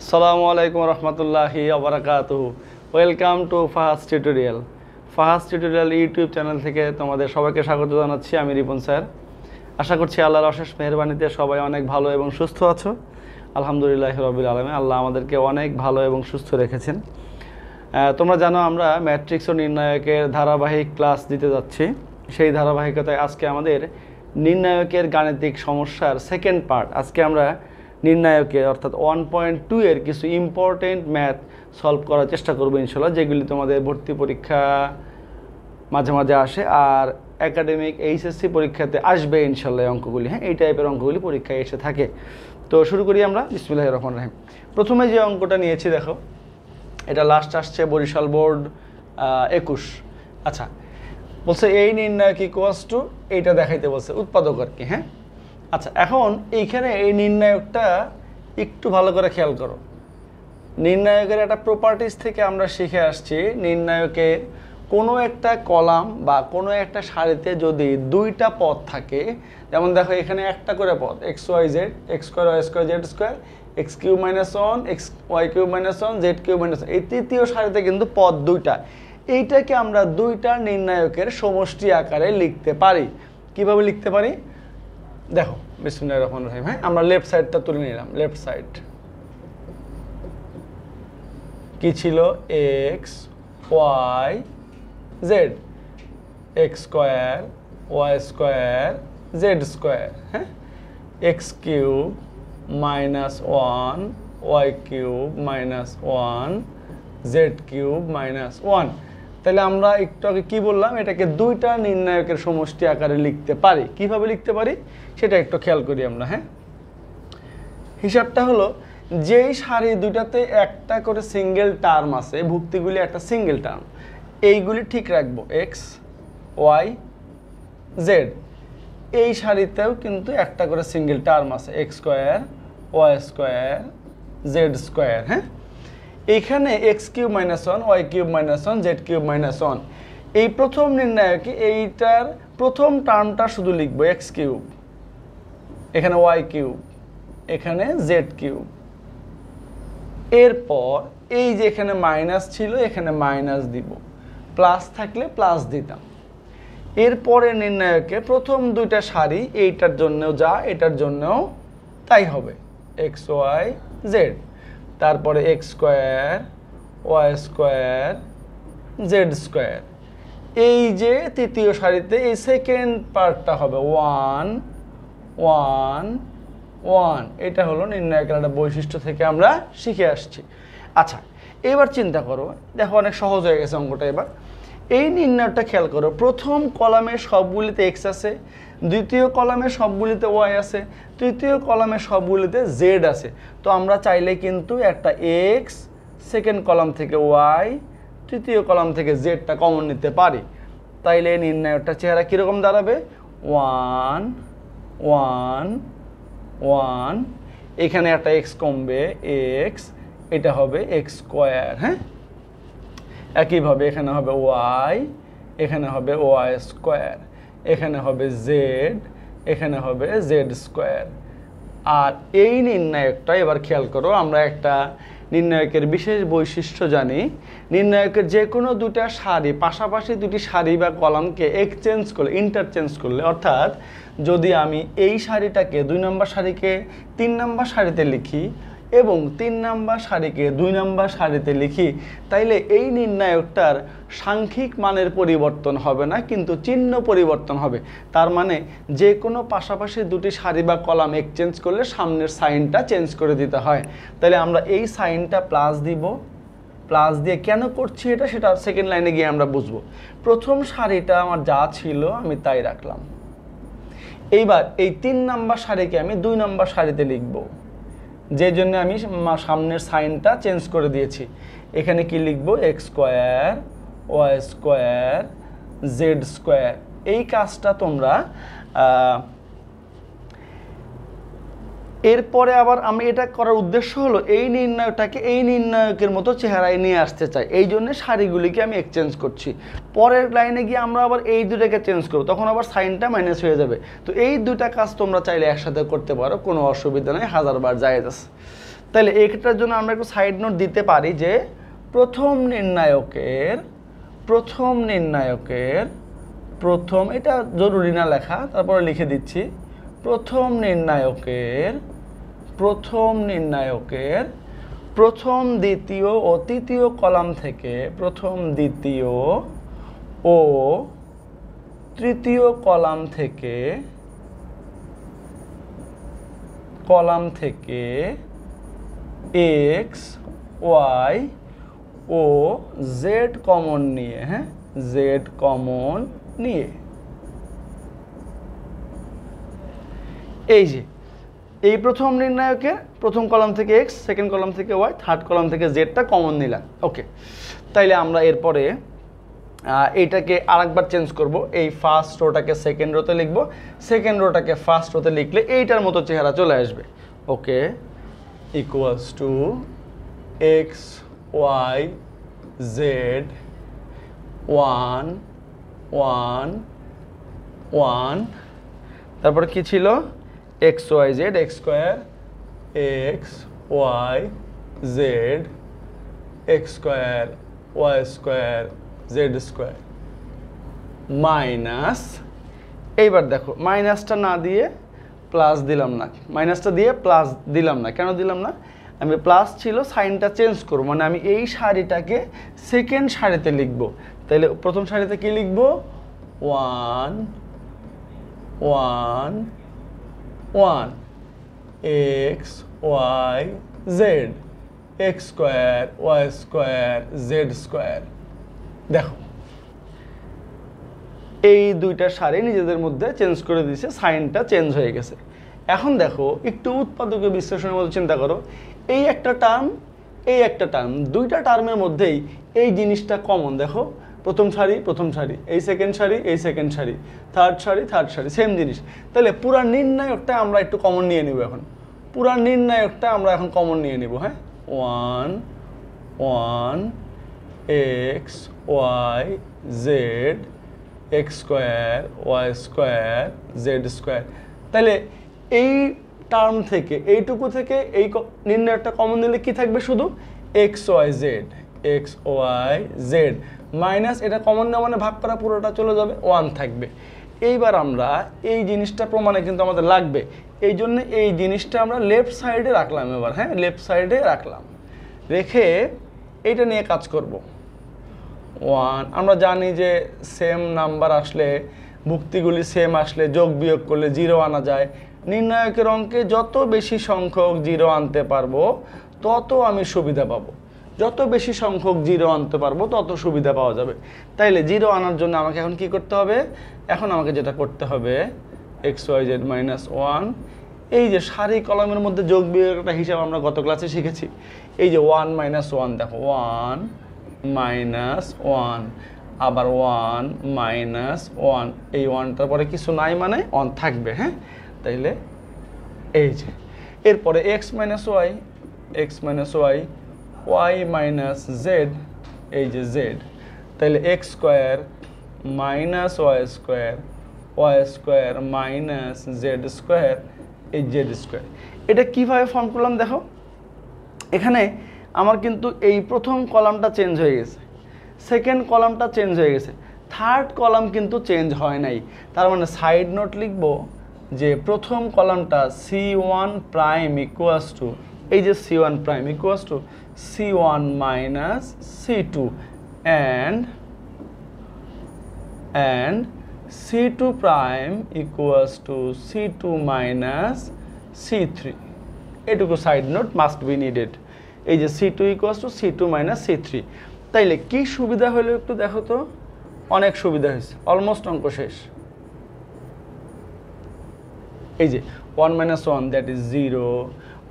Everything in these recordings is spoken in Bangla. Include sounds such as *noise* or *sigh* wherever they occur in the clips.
আসসালামু আলাইকুম রহমতুল্লাহি আবরাকাত welcome to Fahas tutorial. Fahas tutorial YouTube channel থেকে তোমাদের সবাইকে স্বাগত জানাচ্ছি, আমি রিপন স্যার। আশা করছি আল্লাহর অশেষ মেহরবানিতে সবাই অনেক ভালো এবং সুস্থ আছো। আলহামদুলিল্লাহ রবিল আলমে আল্লাহ আমাদেরকে অনেক ভালো এবং সুস্থ রেখেছেন। তোমরা জানো আমরা ম্যাট্রিক্স ও নির্ণায়কের ধারাবাহিক ক্লাস দিতে যাচ্ছি। সেই ধারাবাহিকতায় আজকে আমাদের নির্ণায়কের গাণিতিক সমস্যার সেকেন্ড পার্ট আজকে আমরা নির্ণায়কের, অর্থাৎ ওয়ান পয়েন্ট টু এর কিছু ইম্পর্টেন্ট ম্যাথ সলভ করার চেষ্টা করব ইনশাল্লাহ, যেগুলি তোমাদের ভর্তি পরীক্ষা মাঝে মাঝে আসে, আর একাডেমিক এইচএসসি পরীক্ষাতে আসবে ইনশাল্লাহ অঙ্কগুলি হ্যাঁ? এই টাইপের অঙ্কগুলি পরীক্ষায় এসে থাকে। তো শুরু করি আমরা বিসমুল্লাহ রহমান রাহিম। প্রথমে যে অঙ্কটা নিয়েছি, দেখো, এটা লাস্ট আসছে বরিশাল বোর্ড একুশ। আচ্ছা বলছে এই নির্ণায়ক ইকুয়াস টু এইটা দেখাইতে বলছে, উৎপাদক আর কি হ্যাঁ? আচ্ছা এখন এইখানে এই নির্ণায়কটা একটু ভালো করে খেয়াল করো। নির্ণায়কের একটা প্রপার্টিস থেকে আমরা শিখে আসছি, নির্ণায়কের কোনো একটা কলাম বা কোনো একটা সারিতে যদি দুইটা পদ থাকে, যেমন দেখো এখানে একটা করে পদ X Y Z X square Y square Z square X cube minus one X Y cube minus one Z cube minus one এই তৃতীয় সারিতে কিন্তু পদ দুইটা। এইটাকে আমরা দুইটা নির্ণায়কের সমষ্টি আকারে লিখতে পারি। কীভাবে লিখতে পারি? দেখো বিসমুল্লাহ রহমান রহিম। হ্যাঁ আমরা লেফট সাইডটা তুলে নিলাম লেফট সাইড কি ছিল? X Y Z X square Y square Z square হ্যাঁ? X cube minus one Y cube minus one Z cube minus one তাহলে আমরা একটু আগে কী বললাম? এটাকে দুইটা নির্ণায়কের সমষ্টি আকারে লিখতে পারি। কীভাবে লিখতে পারি? সেটা একটু খেয়াল করি আমরা হ্যাঁ? হিসাবটা হলো, যেই সারি দুটাতে একটা করে সিঙ্গেল টার্ম আছে, ভুক্তিগুলি একটা সিঙ্গেল টার্ম এইগুলি ঠিক রাখব এক্স ওয়াই জেড এই সারিতেও কিন্তু একটা করে সিঙ্গেল টার্ম আছে X square Y square Z square হ্যাঁ? এইখানে X cube minus one Y cube minus one Z cube minus one. এই প্রথম নির্ণায়কে এইটার প্রথম টার্মটা শুধু লিখব এক্স কিউব। এখানে ওয়াই কিউব, এখানে জেড কিউব। এরপর এই যে এখানে মাইনাস ছিল, এখানে মাইনাস দিব। প্লাস থাকলে প্লাস দিতাম। এরপরে নির্ণায়কে প্রথম দুইটা সারি, এইটার জন্যও যা, এটার জন্যও তাই হবে। এক্স ওয়াই জেড তারপরে X square Y square Z square এই যে তৃতীয় সারিতে এই সেকেন্ড পার্টটা হবে ওয়ান ওয়ান ওয়ান এটা হলো নির্ণায়কের একটা বৈশিষ্ট্য থেকে আমরা শিখে আসছি। আচ্ছা এবার চিন্তা করো, দেখো অনেক সহজ হয়ে গেছে অঙ্কটা এবার। এই নির্ণয়টা খেয়াল করো, প্রথম কলামে সবগুলিতে এক্স আছে দ্বিতীয় কলামে সবগুলিতে ওয়াই আছে, তৃতীয় কলামে সবগুলিতে জেড আছে। তো আমরা চাইলে কিন্তু একটা এক্স সেকেন্ড কলাম থেকে ওয়াই, তৃতীয় কলাম থেকে জেডটা কমন নিতে পারি। তাইলে এই নির্ণয়টা চেহারা কীরকম দাঁড়াবে? One one one. এখানে একটা এক্স কমবে, এক্স, এটা হবে এক্স স্কোয়ার হ্যাঁ? একইভাবে এখানে হবে ওয়াই, এখানে হবে ওয়াই স্কোয়ার। এখানে হবে জেড এখানে হবে জেড স্কোয়ার আর এই নির্ণায়কটা এবার খেয়াল করো, আমরা একটা নির্ণায়কের বিশেষ বৈশিষ্ট্য জানি। নির্ণায়কের যে কোনো দুটা সারি, পাশাপাশি দুটি সারি বা কলামকে এক্সচেঞ্জ করলে ইন্টারচেঞ্জ করলে, অর্থাৎ যদি আমি এই শাড়িটাকে দুই নম্বর শাড়িকে তিন নম্বর শাড়িতে লিখি এবং তিন নাম্বার সারিকে দুই নাম্বার সারিতে লিখি, তাইলে এই নির্ণায়কটার সাংখ্যিক মানের পরিবর্তন হবে না, কিন্তু চিহ্ন পরিবর্তন হবে। তার মানে যে কোনো পাশাপাশি দুটি সারি বা কলাম এক্সচেঞ্জ করলে সামনের সাইনটা চেঞ্জ করে দিতে হয়। তাহলে আমরা এই সাইনটা প্লাস দিব। প্লাস দিয়ে কেন করছি এটা সেটা সেকেন্ড লাইনে গিয়ে আমরা বুঝব। প্রথম শাড়িটা আমার যা ছিল আমি তাই রাখলাম। এইবার এই তিন নাম্বার শাড়িকে আমি দুই নাম্বার শাড়িতে লিখব। যে জন্য আমি সামনের সাইনটা চেঞ্জ করে দিয়েছি। এখানে কি লিখব? X square, Y square, Z square. এই কাজটা তোমরা এরপরে আবার আমি এটা করার উদ্দেশ্য হলো, এই নির্ণয়টাকে এই নির্ণায়কের মতো চেহারায় নিয়ে আসতে চাই। এই জন্য শাড়িগুলিকে আমি এক্সচেঞ্জ করছি। পরের লাইনে গিয়ে আমরা আবার এই দুটাকে চেঞ্জ করব। তখন আবার সাইনটা মাইনাস হয়ে যাবে। তো এই দুটা কাজ তোমরা চাইলে একসাথে করতে পারো, কোনো অসুবিধা নেই, হাজারবার জায়েজ আছে। তাহলে এটার জন্য আমরা একটু সাইড নোট দিতে পারি যে, প্রথম নির্ণায়কের প্রথম নির্ণায়কের, প্রথম, এটা জরুরি না লেখা, তারপরে লিখে দিচ্ছি। প্রথম নির্ণায়কের প্রথম নির্ণায়কের প্রথম দ্বিতীয় ও তৃতীয় কলাম থেকে প্রথম দ্বিতীয় ও তৃতীয় কলাম থেকে কলাম থেকে এক্স, ওয়াই ও জেড কমন নিয়ে হ্যাঁ? জেড কমন নিয়ে। এই যে এই প্রথম নির্ণায়কের প্রথম কলাম থেকে এক্স সেকেন্ড কলাম থেকে ওয়াই থার্ড কলাম থেকে জেডটা কমন নিলাম। ওকে তাইলে আমরা এরপরে এইটাকে আরেকবার চেঞ্জ করব। এই ফার্স্ট রোটাকে সেকেন্ড রোতে লিখব। সেকেন্ড রোটাকে ফার্স্ট রোতে লিখলে এইটার মতো চেহারা চলে আসবে। Okay equals to X Y Z one one one তারপরে কি ছিল? X Y Z X square X Y Z X square Y square Z square minus এইবার দেখো মাইনাসটা না দিয়ে প্লাস দিলাম না। মাইনাসটা দিয়ে প্লাস দিলাম না। কেন দিলাম না? আমি প্লাস ছিল, সাইনটা চেঞ্জ করব। মানে আমি এই শাড়িটাকে সেকেন্ড শাড়িতে লিখব। তাহলে প্রথম শাড়িতে কি লিখব? One one one X Y Z X square Y square Z square দেখো, এই দুইটা সারি নিজেদের মধ্যে চেঞ্জ করে দিয়েছে, সাইনটা চেঞ্জ হয়ে গেছে। এখন দেখো, একটু উৎপাদকীয় বিশ্লেষণের মধ্যে চিন্তা করো, এই একটা টার্ম এই একটা টার্ম দুইটা টার্মের মধ্যেই এই জিনিসটা কমন দেখো প্রথম সারি প্রথম সারি, এই সেকেন্ড সারি, এই সেকেন্ড সারি থার্ড সারি থার্ড সারি সেম জিনিস। তাহলে পুরা নির্ণায়কটা আমরা একটু কমন নিয়ে নিব এখন। পুরা নির্ণায়কটা আমরা এখন কমন নিয়ে নিব হ্যাঁ? One one X Y Z X square Y square Z square তাহলে এই টার্ম থেকে, এইটুকু থেকে এই নির্ণয়টা কমন নিলে কি থাকবে শুধু? X Y Z X Y Z minus এটা কমন নেওয়া মানে ভাগ করা পুরোটা চলে যাবে ওয়ান থাকবে। এইবার আমরা এই জিনিসটা প্রমাণে কিন্তু আমাদের লাগবে। এই জন্য এই জিনিসটা আমরা লেফট সাইডে রাখলাম এবার হ্যাঁ? লেফট সাইডে রাখলাম। রেখে এইটা নিয়ে কাজ করব। ওয়ান আমরা জানি যে সেম নাম্বার আসলে মুক্তিগুলি সেম আসলে, যোগ বিয়োগ করলে জিরো আনা যায়। নির্ণায়কের অঙ্কে যত বেশি সংখ্যক জিরো আনতে পারব, তত আমি সুবিধা পাবো। যত বেশি সংখ্যক জিরো আনতে পারব, তত সুবিধা পাওয়া যাবে। তাইলে জিরো আনার জন্য আমাকে এখন কি করতে হবে? এখন আমাকে যেটা করতে হবে, X Y Z minus one, এই যে সারি কলমের মধ্যে যোগ বিয়োগটা হিসাব আমরা গত ক্লাসে শিখেছি। এই যে ওয়ান মাইনাস ওয়ান, দেখো, ওয়ান মাইনাস ওয়ান, আবার ওয়ান মাইনাস ওয়ান, এই ওয়ানটার পরে কিছু নাই মানে ওয়ান থাকবে হ্যাঁ? তাইলে এই যে, এরপরে X minus Y, X minus Y Y minus Z এই যে জেড তাহলে X square minus Y square Y square minus Z square এই জেড স্কোয়ার এটা কীভাবে ফর্ম করলাম দেখো? এখানে আমার কিন্তু এই প্রথম কলামটা চেঞ্জ হয়ে গেছে সেকেন্ড কলামটা চেঞ্জ হয়ে গেছে থার্ড কলাম কিন্তু চেঞ্জ হয় নাই। তার মানে সাইড নোট লিখব যে প্রথম কলামটা C one prime equals to এই যে C one prime equals to C one minus C two and and c2 prime equals to c2 minus c3 এটুকু side note must be needed এই যে C two equals to C two minus C three তাইলে কী সুবিধা হলো একটু দেখো তো? অনেক সুবিধা হয়েছে। অলমোস্ট অঙ্ক শেষ। এই যে one minus one that is zero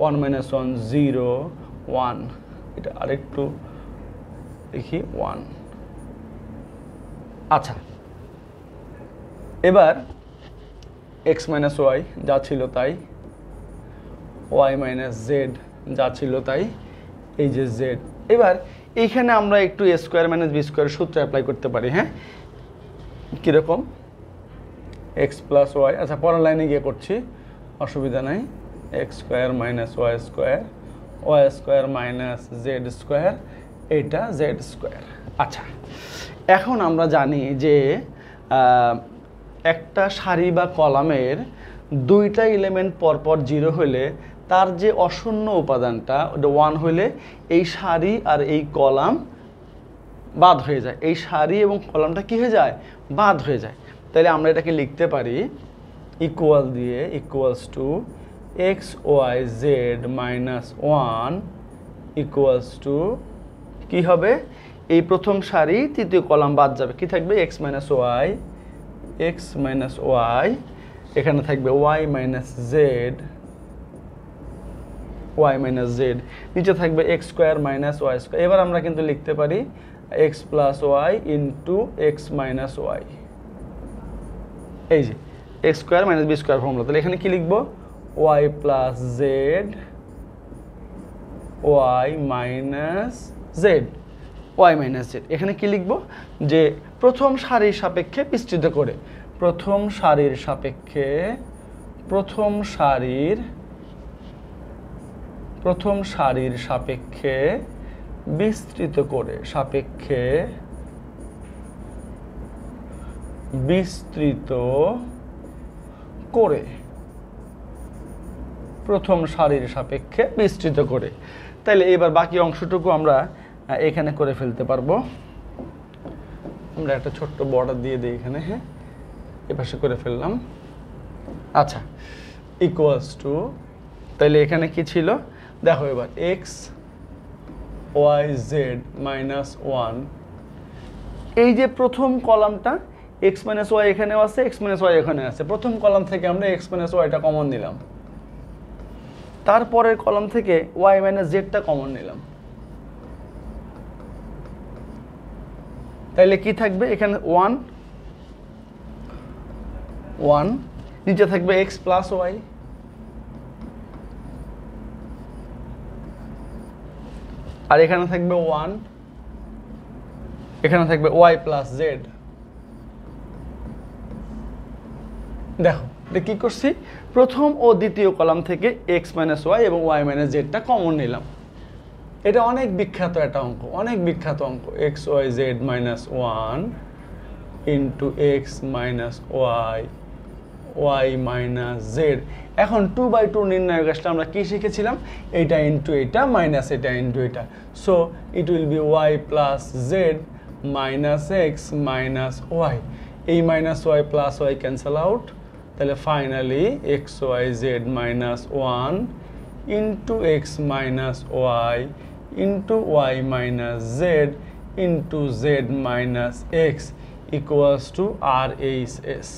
one minus one zero one এটা আরেকটু দেখি ওয়ান আচ্ছা এবার এক্স মাইনাস ওয়াই যা ছিল তাই ওয়াই মাইনাস জেড যা ছিল তাই, এই যে জেড এবার এইখানে আমরা একটু A square minus B square সূত্র অ্যাপ্লাই করতে পারি হ্যাঁ? কীরকম? এক্স প্লাস ওয়াই আচ্ছা পরের লাইনে গিয়ে করছি, অসুবিধা নাই X square minus Y square Y square minus Z square, এটা জেড স্কোয়ার। আচ্ছা এখন আমরা জানি যে একটা সারি বা কলামের দুইটা এলিমেন্ট পরপর জিরো হলে তার যে অশূন্য উপাদানটা, ওটা ওয়ান হলে এই সারি আর এই কলাম বাদ হয়ে যায়। এই সারি এবং কলামটা কি হয়ে যায়? বাদ হয়ে যায়। তাহলে আমরা এটাকে লিখতে পারি ইকুয়াল দিয়ে equals to X Y Z minus one equals to কী হবে? এই প্রথম সারি তৃতীয় কলাম বাদ যাবে। কি থাকবে? X minus Y X minus Y এখানে থাকবে Y minus Z Y minus Z নিচে থাকবে X square minus Y square এবার আমরা কিন্তু লিখতে পারি X plus Y into X minus Y এই যে X square minus B square formula তাহলে এখানে কি লিখব? Y plus Z Y minus Z Y minus Z এখানে কি লিখব? যে প্রথম সারির সাপেক্ষে বিস্তৃত করে। প্রথম সারির সাপেক্ষে, প্রথম সারির প্রথম সারির সাপেক্ষে বিস্তৃত করে, সাপেক্ষে বিস্তৃত করে। প্রথম সারির সাপেক্ষে বিস্তৃত করে। তাইলে এবার বাকি অংশটুকু আমরা এখানে করে ফেলতে পারব। আমরা একটা ছোট্ট বর্ডার দিয়ে দিই এখানে হ্যাঁ? এপাশে করে ফেললাম। আচ্ছা ইকুয়ালস টু তাহলে এখানে কি ছিল? দেখো এবার X Y Z minus one এই যে প্রথম কলামটা এক্স মাইনাস ওয়াই এখানেও আছে এক্স মাইনাস ওয়াই এখানে আছে। প্রথম কলাম থেকে আমরা এক্স মাইনাস ওয়াইটা কমন নিলাম। তারপরের কলাম থেকে ওয়াই মাইনাস জেডটা কমন নিলাম। তাইলে কি থাকবে? এখানে ওয়ান ওয়ান নিচে থাকবে এক্স প্লাস ওয়াই আর এখানে থাকবে ওয়ান এখানে থাকবে ওয়াই প্লাস জেড দেখো কি করছি? প্রথম ও দ্বিতীয় কলাম থেকে এক্স মাইনাস ওয়াই এবং ওয়াই মাইনাস জেডটা কমন নিলাম। এটা অনেক বিখ্যাত একটা অঙ্ক, অনেক বিখ্যাত অঙ্ক। X Y Z minus one into X minus Y Y minus Z. এখন টু বাই টু নির্ণায়ক আসলে আমরা কী শিখেছিলাম? এইটা ইন্টু এটা মাইনাস এটা ইন্টু এটা। So it will be Y plus Z minus X minus Y এই minus Y plus Y cancel out তাহলে finally X Y Z minus one into X minus Y into Y minus Z into Z minus X equals to R H S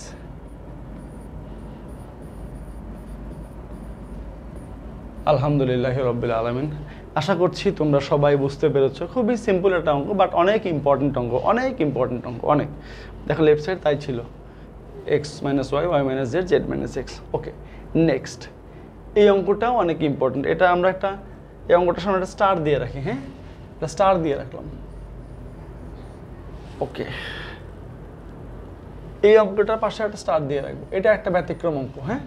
আলহামদুলিল্লাহ রব্বিল আলমিন। আশা করছি তোমরা সবাই বুঝতে পেরেছ। খুবই সিম্পল একটা অঙ্ক বাট অনেক ইম্পর্টেন্ট অঙ্ক, অনেক ইম্পর্টেন্ট অঙ্ক, অনেক। দেখো লেফট সাইড তাই ছিল। X minus Y Y minus Z Z minus X okay next এই অঙ্কটাও অনেক ইম্পর্টেন্ট এটা আমরা একটা, এই অঙ্কটার সামনে একটা স্টার দিয়ে রাখি হ্যাঁ? একটা স্টার দিয়ে রাখলাম। ওকে এই অঙ্কটার পাশে একটা স্টার দিয়ে রাখব। এটা একটা ব্যতিক্রম অঙ্ক হ্যাঁ?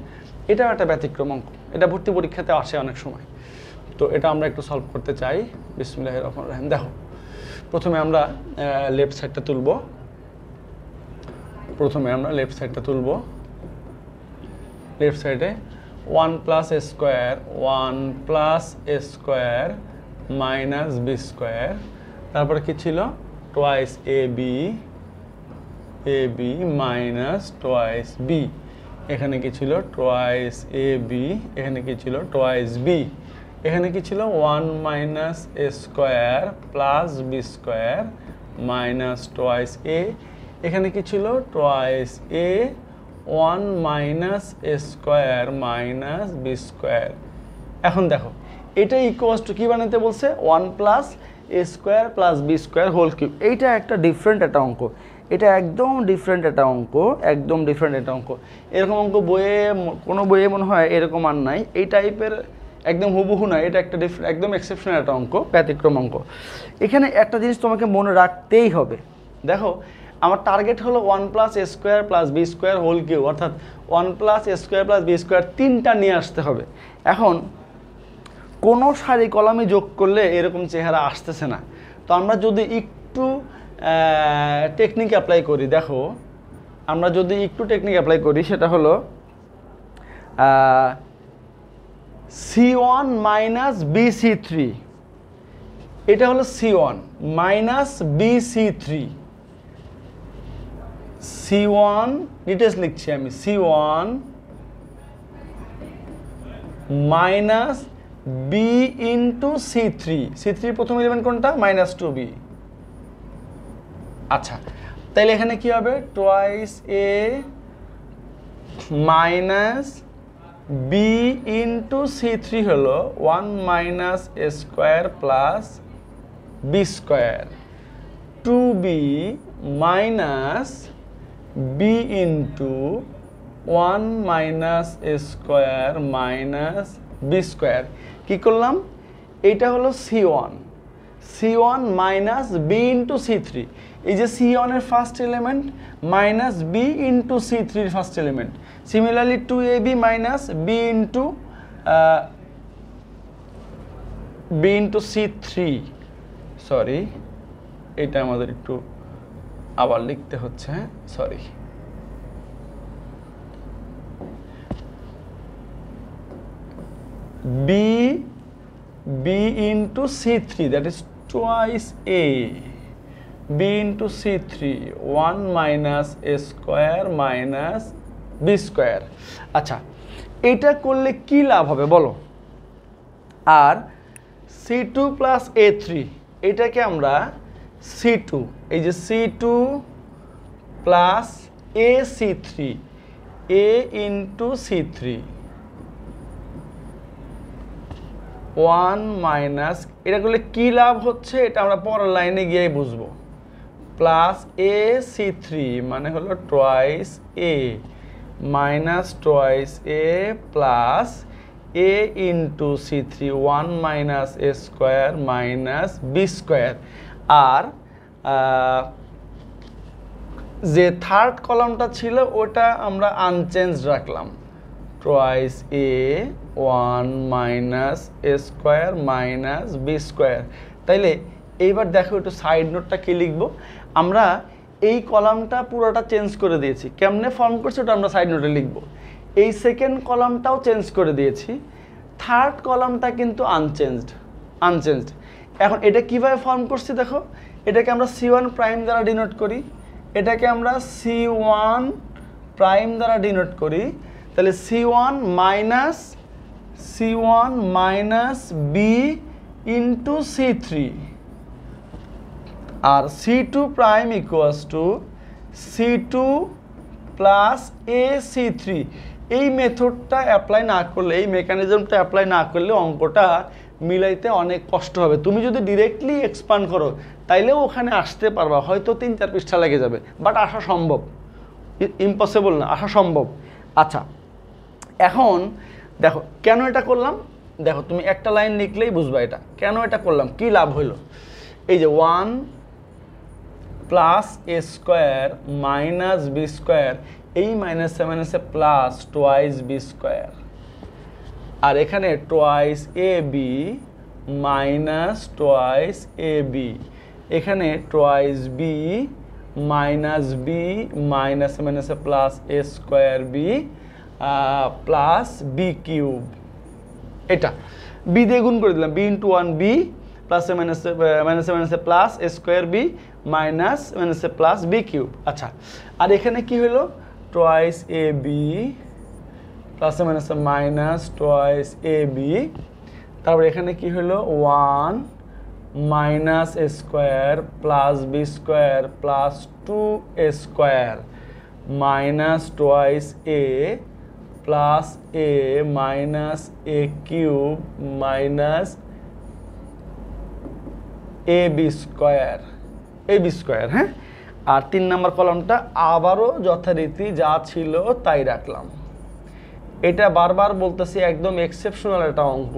এটাও একটা ব্যতিক্রম অঙ্ক। এটা ভর্তি পরীক্ষাতে আসে অনেক সময়। তো এটা আমরা একটু সলভ করতে চাই। বিসমুল্লাহ রহমান রাহিম। দেখো, প্রথমে আমরা লেফট সাইডটা তুলব। প্রথমে আমরা লেফট সাইডটা তুলব। লেফট সাইডে one plus square one plus square minus B square তারপরে কি ছিল? Twice A B A B minus twice B এখানে কি ছিল? টোয়াইস এ বি এখানে কি ছিল? টোয়াইস বি এখানে কি ছিল? One minus A square plus B square minus twice A এখানে কি ছিল? Twice A one minus A square minus B square এখন দেখো, এটা ইকুয়াস টু কী বানাতে বলছে? One plus A square plus B square whole cube এইটা একটা ডিফারেন্ট একটা অঙ্ক। এটা একদম ডিফারেন্ট একটা অঙ্ক, একদম ডিফারেন্ট একটা অঙ্ক। এরকম অঙ্ক বইয়ে কোনো বইয়ে মনে হয় এরকম আর নাই। এই টাইপের একদম হুবহু না, এটা একটা একদম এক্সেপশনাল একটা অঙ্ক, ব্যতিক্রম অঙ্ক। এখানে একটা জিনিস তোমাকে মনে রাখতেই হবে। দেখো আমার টার্গেট হলো one plus A square plus B square whole cube অর্থাৎ one plus A square plus B square তিনটা নিয়ে আসতে হবে। এখন, কোনো সারি কলামে যোগ করলে এরকম চেহারা আসতেছে না। তো আমরা যদি একটু টেকনিক অ্যাপ্লাই করি, দেখো, আমরা যদি একটু টেকনিক অ্যাপ্লাই করি, সেটা হলো C one minus B C three এটা হলো C one minus B C three C one details লিখছি আমি C one minus B into C three C three প্রথম এলিমেন্ট কোনটা? মাইনাস টু বি আচ্ছা তাইলে এখানে কি হবে? Twice A minus B into C three হলো one minus A square plus B square two B minus B into one minus A square minus B square কী করলাম? এটা হলো C one C one minus B into C three এই যে সি ওয়ানের first element minus B into C থ্রির first element similarly two A B minus B into B into C three sorry এটা আমাদের একটু আবার লিখতে হচ্ছে sorry B B into C three that is twice A B into C three one minus A square minus B square আচ্ছা এটা করলে কি লাভ হবে বলো? আর C two plus A three এটাকে আমরা সি টু এই যে C two plus A C three A into C three one minus এটা করলে কী লাভ হচ্ছে? এটা আমরা পরের লাইনে গিয়েই বুঝব। প্লাস এ সি থ্রি মানে হলো twice A minus twice A plus A into C three one minus A square minus B square আর যে থার্ড কলামটা ছিল ওটা আমরা আনচেঞ্জ রাখলাম। Twice A one minus A square minus B square তাইলে এইবার দেখো একটু সাইড নোটটা কী লিখব? আমরা এই কলামটা পুরোটা চেঞ্জ করে দিয়েছি। কেমনে ফর্ম করছে ওটা আমরা সাইড নোটে লিখব। এই সেকেন্ড কলামটাও চেঞ্জ করে দিয়েছি। থার্ড কলামটা কিন্তু আনচেঞ্জড আনচেঞ্জড এখন এটা কীভাবে ফর্ম করছি দেখো? এটাকে আমরা সি ওয়ান প্রাইম দ্বারা ডিনোট করি। এটাকে আমরা সি ওয়ান প্রাইম দ্বারা ডিনোট করি। তাহলে C one minus C one minus B into C three R C two prime equals to C two plus A C three এই মেথডটা অ্যাপ্লাই না করলে, এই মেকানিজমটা অ্যাপ্লাই না করলে অঙ্কটা মিলাইতে অনেক কষ্ট হবে। তুমি যদি ডিরেক্টলি এক্সপান্ড করো, তাইলেও ওখানে আসতে পারবা। হয়তো তিন, চার পৃষ্ঠা লেগে যাবে। বাট আসা সম্ভব। ইম্পসিবল না, আসা সম্ভব। আচ্ছা এখন দেখো, কেন এটা করলাম? দেখো, তুমি একটা লাইন লিখলেই বুঝবা এটা। কেন এটা করলাম? কি লাভ হইল? এই যে one plus A square minus B square এই মাইনাসে মাইনাসে প্লাস টোয়াইস বি স্কোয়ার আর এখানে twice A B minus twice A B এখানে twice B minus B minus মাইনাসে plus A square B plus B cube এটা। বি দিয়ে গুণ করে দিলাম। বি ইন্টু ওয়ান বি প্লাসে মাইনাসে মাইনাসে মাইনাসে plus A square B minus মাইনাসে প্লাস বি কিউব আচ্ছা আর এখানে কি হলো? টোয়াইস এ বি প্লাসে মাইনাসে মাইনাস টোয়াইস এ বি তারপর এখানে কি হলো? One minus A square plus B square plus two A square minus twice A plus A minus A cube minus A B square A B square হ্যাঁ? আর তিন নম্বর কলমটা আবারও যথারীতি যা ছিল তাই রাখলাম। এটা বারবার বলতেছি, একদম এক্সেপশনাল একটা অঙ্ক,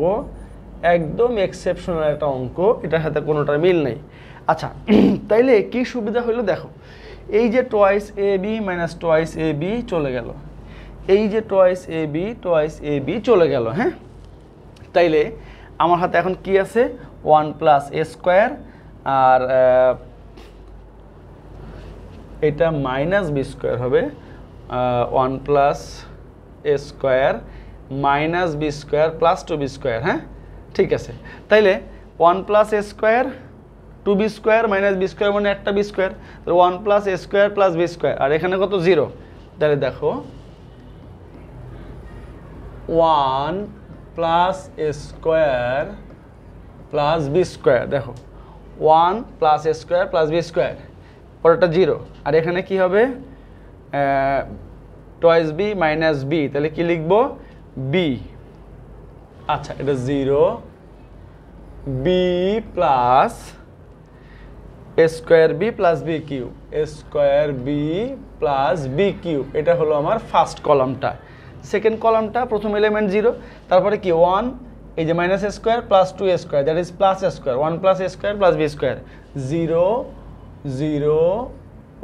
একদম এক্সেপশনাল একটা অঙ্ক, এটার সাথে কোনোটার মিল নেই। আচ্ছা *clears throat* তাইলে কি সুবিধা হলো দেখো, এই যে twice A B minus twice A B চলে গেল, এই যে twice A B twice A B চলে গেল হ্যাঁ? তাইলে আমার হাতে এখন কি আছে? ওয়ান প্লাস এ স্কোয়ার আর এটা মাইনাস বি স্কোয়ার হবে one plus A square minus B square plus two B square হ্যাঁ? ঠিক আছে। তাইলে one plus A square, two B square minus B square মানে একটা বি স্কোয়ার তো one plus a square plus b square, আর এখানে কত? জিরো। তাহলে দেখো, one plus a square plus b square, দেখো, one plus a square plus b square, পরেরটা জিরো। আর এখানে কি হবে? টয়েস বি মাইনাস বি তাহলে কি লিখব? বি আচ্ছা এটা zero b plus square b plus b q square b plus b q এটা হলো আমার ফার্স্ট কলামটা। সেকেন্ড কলামটা, প্রথম এলিমেন্ট জিরো তারপরে কি ওয়ান এই যে minus square plus two square that is plus square one plus square plus b square zero zero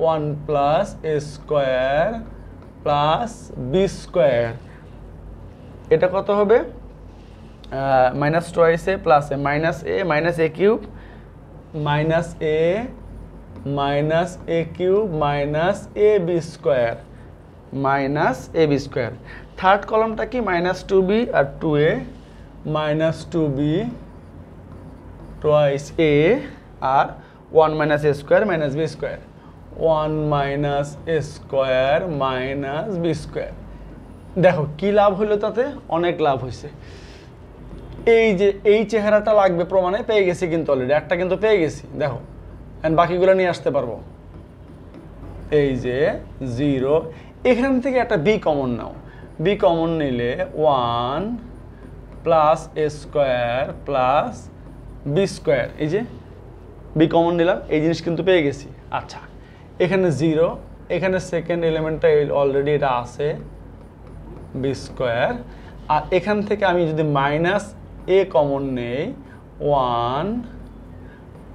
one plus square plus b square এটা কত হবে? Minus twice a plus a minus a minus a cube minus a minus a cube minus a b square minus a b square third কলমটা কি? Minus two b R two a minus two b twice a R one minus a square minus b square one minus a square minus b square. দেখো, কি লাভ হলো তাতে? অনেক লাভ হয়েছে এই যে, এই চেহারাটা লাগবে প্রমাণে, পেয়ে গেছি কিন্তু অলরেডি একটা কিন্তু পেয়ে গেছি, দেখো। অ্যান্ড বাকিগুলো নিয়ে আসতে পারব। এই যে জিরো এখান থেকে একটা বি কমন নাও। বি কমন নিলে one plus a square plus b square এই যে বি কমন নিলাম, এই জিনিস কিন্তু পেয়ে গেছি। আচ্ছা এখানে জিরো এখানে সেকেন্ড এলিমেন্টটা অলরেডি এটা আছে বি স্কোয়ার আর এখান থেকে আমি যদি মাইনাস এ কমন নেই one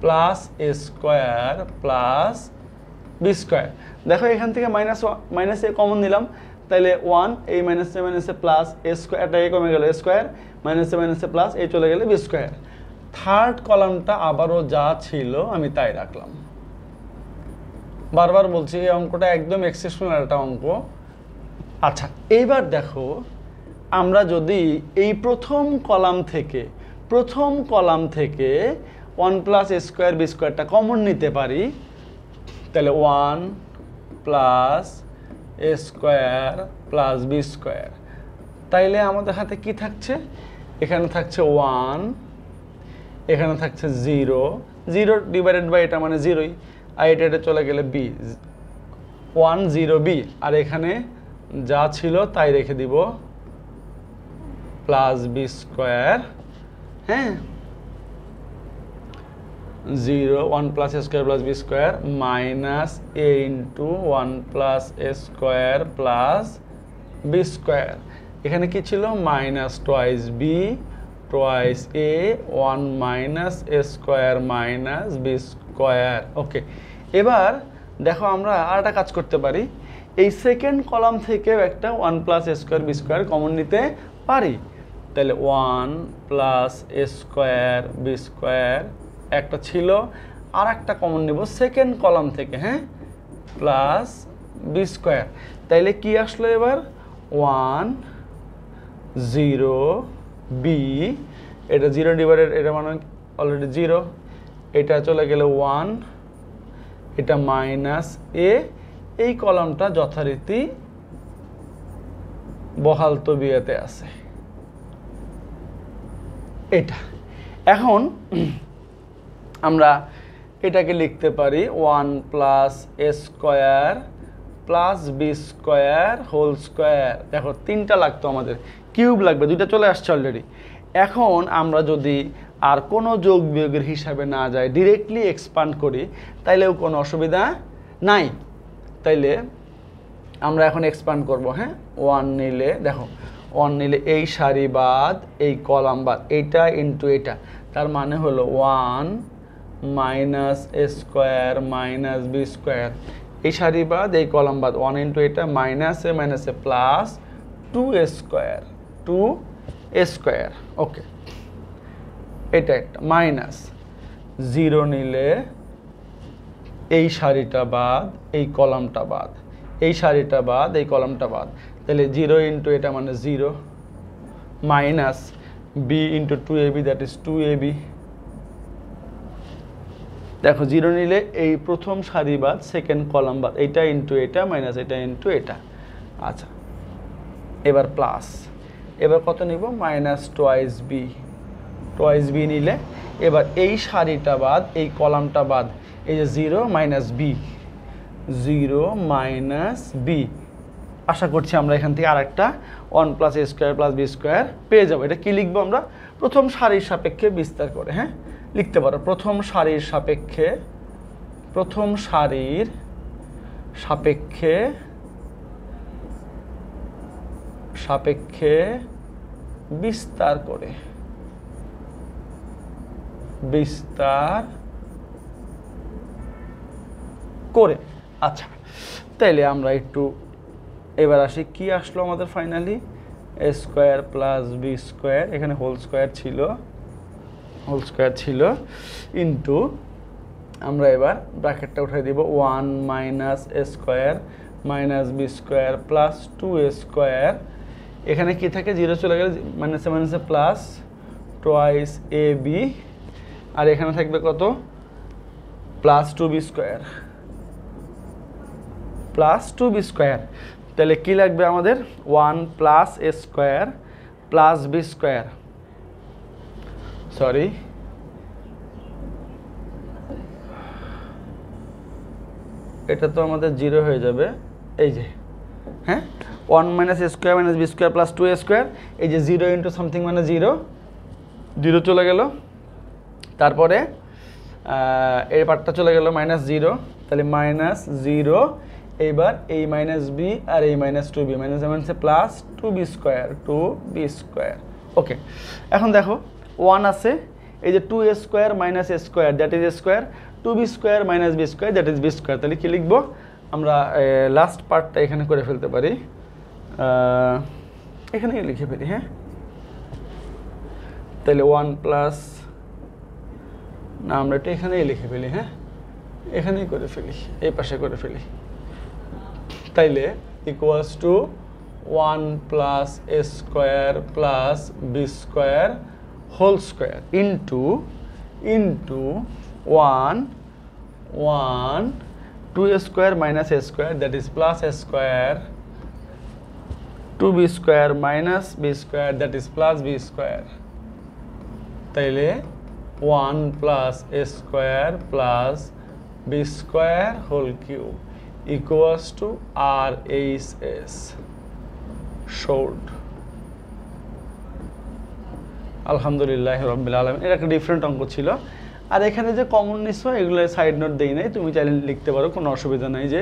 plus a square plus b square দেখো এখান থেকে মাইনাস মাইনাস এ কমন নিলাম তাহলে ওয়ান এই মাইনাসে মাইনাসে প্লাস এ স্কোয়ারটা এ কমে গেল স্কোয়ার মাইনাসে এ প্লাস এ চলে গেলে বি স্কোয়ার থার্ড কলামটা আবারও যা ছিল আমি তাই রাখলাম। বারবার বলছি, এই অঙ্কটা একদম এক্সেপশনাল একটা অঙ্ক। আচ্ছা এইবার দেখো, আমরা যদি এই প্রথম কলাম থেকে, প্রথম কলাম থেকে ওয়ান প্লাস স্কোয়ার বি স্কোয়ারটা কমন নিতে পারি, তাহলে one plus a square plus b square তাইলে আমাদের হাতে কি থাকছে? এখানে থাকছে ওয়ান এখানে থাকছে জিরো জিরো ডিভাইডেড বাই এটা মানে জিরোই আর এটা এটা চলে গেলে বি ওয়ান জিরো বি আর এখানে যা ছিল তাই রেখে দিব প্লাস বি স্কোয়ার হ্যাঁ? Zero one plus square plus b square minus a into one plus a square plus b square এখানে কি ছিল? Minus twice b twice a one minus a square minus b square okay. এবার দেখো আমরা আর একটা কাজ করতে পারি। এই সেকেন্ড কলাম থেকেও একটা one plus square b square common নিতে পারি। তাহলে one plus square b square একটা ছিল আর একটা কমন নেব সেকেন্ড কলাম থেকে হ্যাঁ? প্লাস বি স্কোয়ার তাইলে কি আসলো এবার? ওয়ান জিরো বি এটা জিরো ডিভাইডেড এটা মানে অলরেডি জিরো এটা চলে গেলে ওয়ান এটা মাইনাস এ এই কলামটা যথারীতি বহাল তবিয়াতে আছে। এটা। এখন আমরা এটাকে লিখতে পারি one plus a square plus b square whole square দেখো, তিনটা লাগতো আমাদের। কিউব লাগবে, দুইটা চলে আসছে অলরেডি এখন আমরা যদি আর কোনো যোগ বিয়োগের হিসাবে না যায় ডিরেক্টলি এক্সপান্ড করি, তাইলেও কোনো অসুবিধা নাই। তাইলে আমরা এখন এক্সপান্ড করব হ্যাঁ? ওয়ান নিলে, দেখো ওয়ান নিলে এই সারি বাদ, এই কলাম বাদ এইটা ইন্টু এটা। তার মানে হলো one minus a square minus b square এই সারি বাদ, এই কলাম বাদ ওয়ান ইন্টু এটা minus a minus a plus two a square two a square okay এটা একটা, মাইনাস। জিরো নিলে এই সারিটা বাদ, এই কলামটা বাদ। এই সারিটা বাদ, এই কলামটা বাদ। তাহলে জিরো ইন্টু এটা মানে zero, minus b into two a b that is two a b দেখো, জিরো নিলে এই প্রথম সারি বাদ সেকেন্ড কলাম বাদ, এটা ইন্টু এটা, মাইনাস এটা ইন্টু এটা। আচ্ছা এবার প্লাস এবার কত নিব? Minus twice b twice b নিলে, এবার এই সারিটা বাদ, এই কলামটা বাদ, এই যে zero minus b zero minus b আশা করছি আমরা এখান থেকে আরেকটা one plus a square plus b square পেয়ে যাব। এটা কি লিখব আমরা? প্রথম সারির সাপেক্ষে বিস্তার করে হ্যাঁ? লিখতে পারো। প্রথম সারির সাপেক্ষে, প্রথম সারির সাপেক্ষে সাপেক্ষে বিস্তার করে। বিস্তার করে। আচ্ছা তাইলে আমরা একটু এবার আসি। কি আসলো আমাদের finally a square plus b square এখানে হোল স্কোয়ার ছিল। হোল স্কোয়ার ছিল। ইন্টু আমরা এবার ব্র্যাকেটটা উঠে দিব। One minus a square minus b square plus two a square এখানে কি থাকে? জিরো চলে গেলে মাইনাসে মাইনাসে প্লাস টোয়াইস এ বি আর এখানে থাকবে কত? Plus two b square plus two b square তাহলে কী লাগবে আমাদের? One plus a square plus b square sorry এটা তো আমাদের জিরো হয়ে যাবে। এই যে হ্যাঁ? One minus a square minus b square plus two a square এই যে জিরো ইন্টু সামথিং মানে জিরো জিরো চলে গেল। তারপরে এই পার্টটা চলে গেল মাইনাস জিরো তাহলে মাইনাস জিরো এইবার এই মাইনাস বি আর এই মাইনাস টু বি মাইনাস মাইনাসে plus two b square two b square okay এখন দেখো ওয়ান আছে, এই যে two a square minus a square that is a square two b square minus b square that is b square তাহলে কী লিখব? আমরা লাস্ট পার্টটা এখানে করে ফেলতে পারি। এখানে লিখে ফেলি হ্যাঁ? তাহলে ওয়ান প্লাস না, আমরা এটা এখানেই লিখে ফেলি হ্যাঁ? এখানেই করে ফেলি, এই পাশে করে ফেলি। তাইলে equals to one plus a square plus b square whole square into into one one two a square minus a square that is plus a square two b square minus b square that is plus b square তাইলে one plus a square plus b square whole cube equals to RHS showed আলহামদুলিল্লাহ রবিল আলম এটা একটা ডিফারেন্ট অঙ্ক ছিল। আর এখানে যে কমন নিশ্চ এগুলো সাইড নোট দেই নাই। তুমি চাইলে লিখতে পারো, কোনো অসুবিধা নাই যে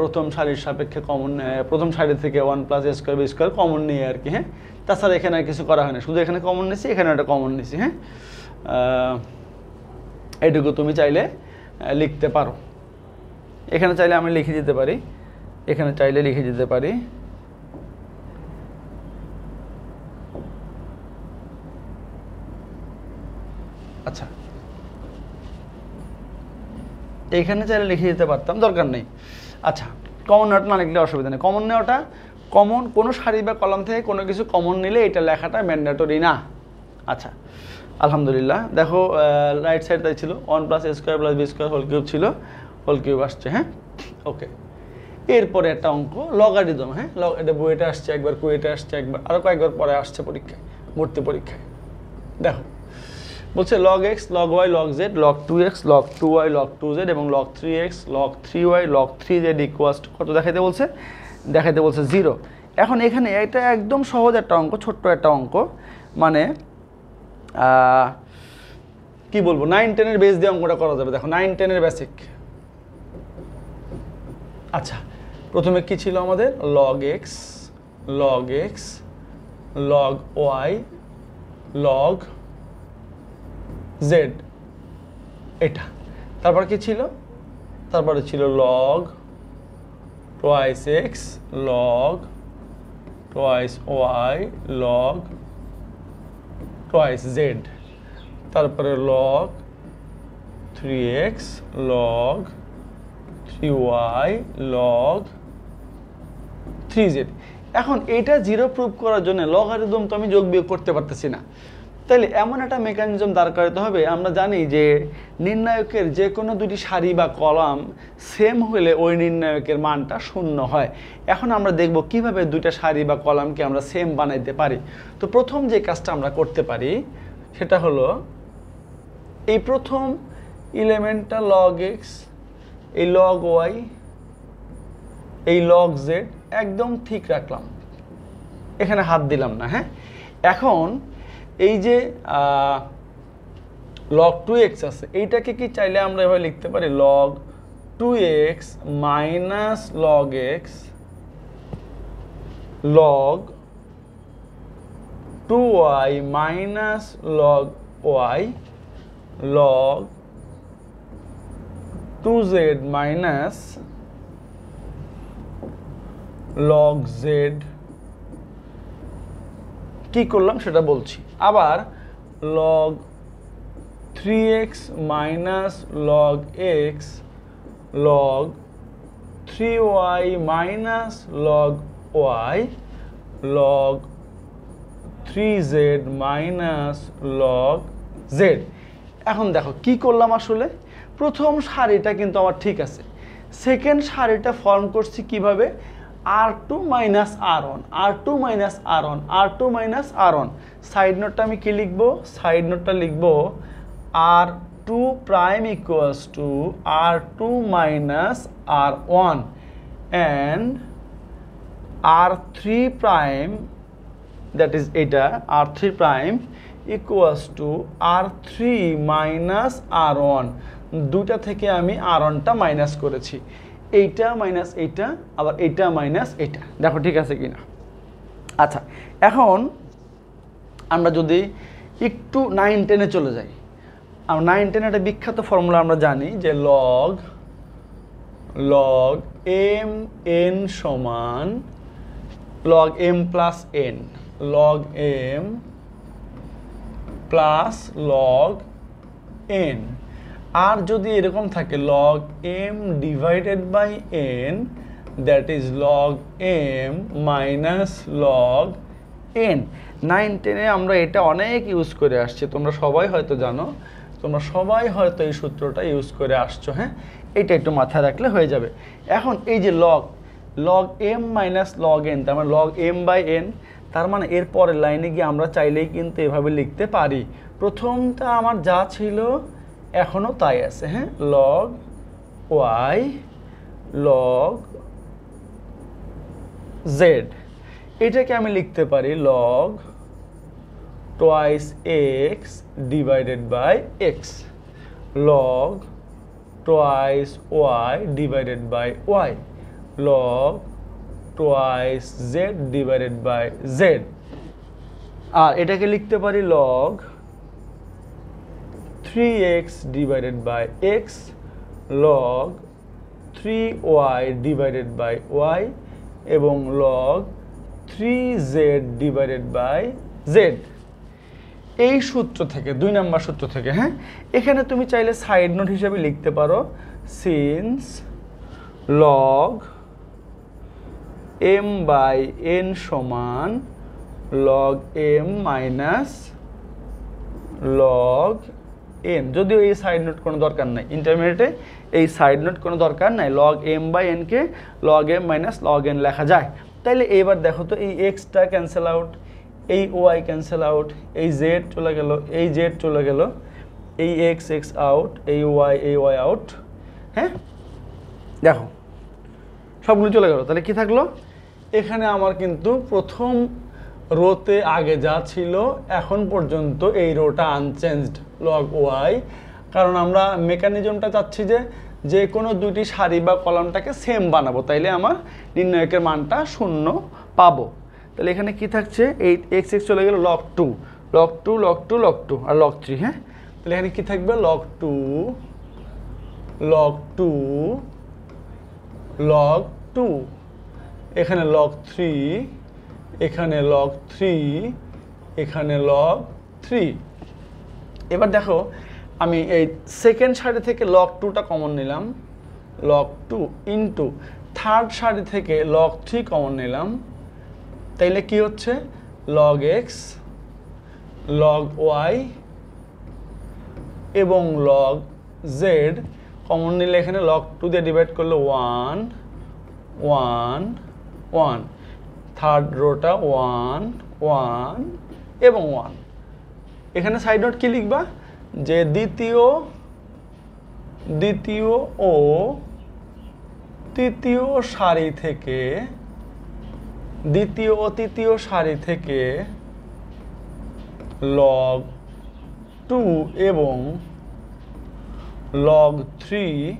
প্রথম সারির সাপেক্ষে কমন প্রথম সারি থেকে one plus square b square common নিয়ে আর কি হ্যাঁ? তাছাড়া এখানে আর কিছু করা হয় না। শুধু এখানে কমন নিছি, এখানে একটা কমন নিছি হ্যাঁ? এটুকু তুমি চাইলে লিখতে পারো। এখানে চাইলে আমি লিখে দিতে পারি। এখানে চাইলে লিখে দিতে পারি। আচ্ছা। এইখানে চাইলে লিখে দিতে পারতাম, দরকার নেই। আচ্ছা কমন নেওয়াটা না লিখলে অসুবিধা নেই। কমন নেওয়াটা কমন কোনো সারি বা কলম থেকে কোনো কিছু কমন নিলে এটা লেখাটা ম্যান্ডেটরি না। আচ্ছা। আলহামদুলিল্লাহ। দেখো রাইট সাইড তাই ছিল। One plus a square plus b square whole cube ছিল। হোল কিউব আসছে হ্যাঁ? ওকে এরপরে একটা অঙ্ক লগারিদম হ্যাঁ? এটা বইটা আসছে, একবার কুয়েটে আসছে, একবার আরও কয়েকবার পরে আসছে পরীক্ষায়, ভর্তি পরীক্ষায়। দেখো, বলছে log x log y log z log two x log two y log two z এবং log three x log three y log three z ইকুয়াস্ট কত দেখাইতে বলছে? দেখাইতে বলছে জিরো এখন এখানে এটা একদম সহজ একটা অঙ্ক, ছোট্ট একটা অঙ্ক। মানে কি বলব? নাইন টেনের বেস দিয়ে অঙ্কটা করা যাবে। দেখো নাইন টেনের বেসিক আচ্ছা প্রথমে কি ছিল আমাদের? Log x log x log y log z এটা। তারপর কি ছিল? তারপরে ছিল log twice x log twice y log twice z তারপরে log three x log three y log three z এখন এটা জিরো প্রুভ করার জন্য লগারিদম তো আমি যোগ বিয়োগ করতে পারতেছি না। তাইলে এমন একটা মেকানিজম দাঁড় করাতে হবে। আমরা জানি যে নির্ণায়কের যে কোনো দুটি সারি বা কলাম সেম হলে ওই নির্ণায়কের মানটা শূন্য হয়। এখন আমরা দেখব কীভাবে দুইটা সারি বা কলামকে আমরা সেম বানাইতে পারি। তো প্রথম যে কাজটা আমরা করতে পারি, সেটা হলো এই প্রথম ইলেমেন্টটা লগ এক্স এই লগ ওয়াই এই লগ জেড একদম ঠিক রাখলাম। এখানে হাত দিলাম না হ্যাঁ? এখন এই যে লগ টু এক্স আছে, এইটাকে কি চাইলে আমরা এভাবে লিখতে পারি? Log two x minus log x log two y minus log y log two z minus log z কি করলাম? সেটা বলছি। আবার log three x minus log x log three y minus log y log three z minus log z এখন দেখো, কি করলাম আসলে? প্রথম সারিটা কিন্তু আমার ঠিক আছে। সেকেন্ড সারিটা ফর্ম করছি কীভাবে? R two minus R one R two minus R one R two minus R one side নোটটা আমি কি লিখব? সাইড নোটটা লিখব R two prime equals to R two minus R one and R three prime that is এটা R three prime equals to R three minus R one দুটা থেকে আমি আর ওয়ানটা মাইনাস করেছি। এইটা মাইনাস এইটা, আবার এইটা মাইনাস এইটা। দেখো ঠিক আছে কি না আচ্ছা এখন আমরা যদি একটু নাইন টেনে চলে যাই আমরা নাইন টেনে একটা বিখ্যাত ফর্মুলা আমরা জানি যে লগ লগ এম এন সমান log m plus n log m plus log n আর যদি এরকম থাকে log m divided by n that is log m minus log n nine টেনে আমরা এটা অনেক ইউজ করে আসছি। তোমরা সবাই হয়তো জানো, তোমরা সবাই হয়তো এই সূত্রটা ইউজ করে আসছো হ্যাঁ? এটা একটু মাথায় রাখলে হয়ে যাবে। এখন এই যে log log m minus log n তার মানে লগ এম বাই এন তার মানে এর পরের লাইনে গিয়ে আমরা চাইলেই কিন্তু এভাবে লিখতে পারি। প্রথমটা আমার যা ছিল এখনও তাই আছে হ্যাঁ? লগ ওয়াই লগ জেড এটাকে আমি লিখতে পারি log twice x divided by x log twice y divided by y log twice z divided by z আর এটাকে লিখতে পারি x divided by x log three y divided by y এবং three z divided by z এই সূত্র থেকে, দুই নাম্বার সূত্র থেকে হ্যাঁ? এখানে তুমি চাইলে সাইড নোট হিসেবে লিখতে পারো since log m by n সমান log m minus log n যদিও এই সাইড নোট কোনো দরকার নাই ইন্টারমিডিয়েটে এই সাইড নোট কোনো দরকার নাই log m by NK log m minus log n লেখা যায়। তাইলে এবার দেখো তো এই এক্সটা ক্যান্সেল আউট এই ওয়াই ক্যান্সেল আউট, এই জেড চলে গেল, এই জেড চলে গেল, এই এক্স এক্স আউট, এই ওয়াই এই ওয়াই আউট হ্যাঁ? দেখো, সবগুলো চলে গেল, তাহলে কি থাকল? এখানে আমার কিন্তু প্রথম রোতে আগে যা ছিল, এখন পর্যন্ত এই রোটা আনচেঞ্জড লগ ওয়াই। কারণ আমরা মেকানিজমটা চাচ্ছি যে যে কোনো দুটি সারি বা কলামটাকে সেম বানাবো, তাইলে আমার নির্ণায়কের মানটা শূন্য পাবো। তাহলে এখানে কি থাকছে? এই এক্স এক্স চলে গেল log two log two log two log two আর লক থ্রি হ্যাঁ? তাহলে এখানে কি থাকবে? Log two log two log two এখানে লক থ্রি এখানে লক থ্রি এখানে লক থ্রি এবার দেখো, আমি এই সেকেন্ড সারি থেকে লক টুটা কমন নিলাম। লক টু ইন্টু থার্ড সারি থেকে লক থ্রি কমন নিলাম। তাইলে কি হচ্ছে? লগ এক্স লগ ওয়াই এবং লগ জেড কমন নিলে এখানে লগ টু দিয়ে ডিভাইড করলে ওয়ান ওয়ান ওয়ান থার্ড রোটা ওয়ান ওয়ান এবং ওয়ান এখানে সাইড নোট কি লিখবা? যে দ্বিতীয় দ্বিতীয় ও তৃতীয় সারি থেকে দ্বিতীয় ও তৃতীয় সারি থেকে লগ টু এবং লগ থ্রি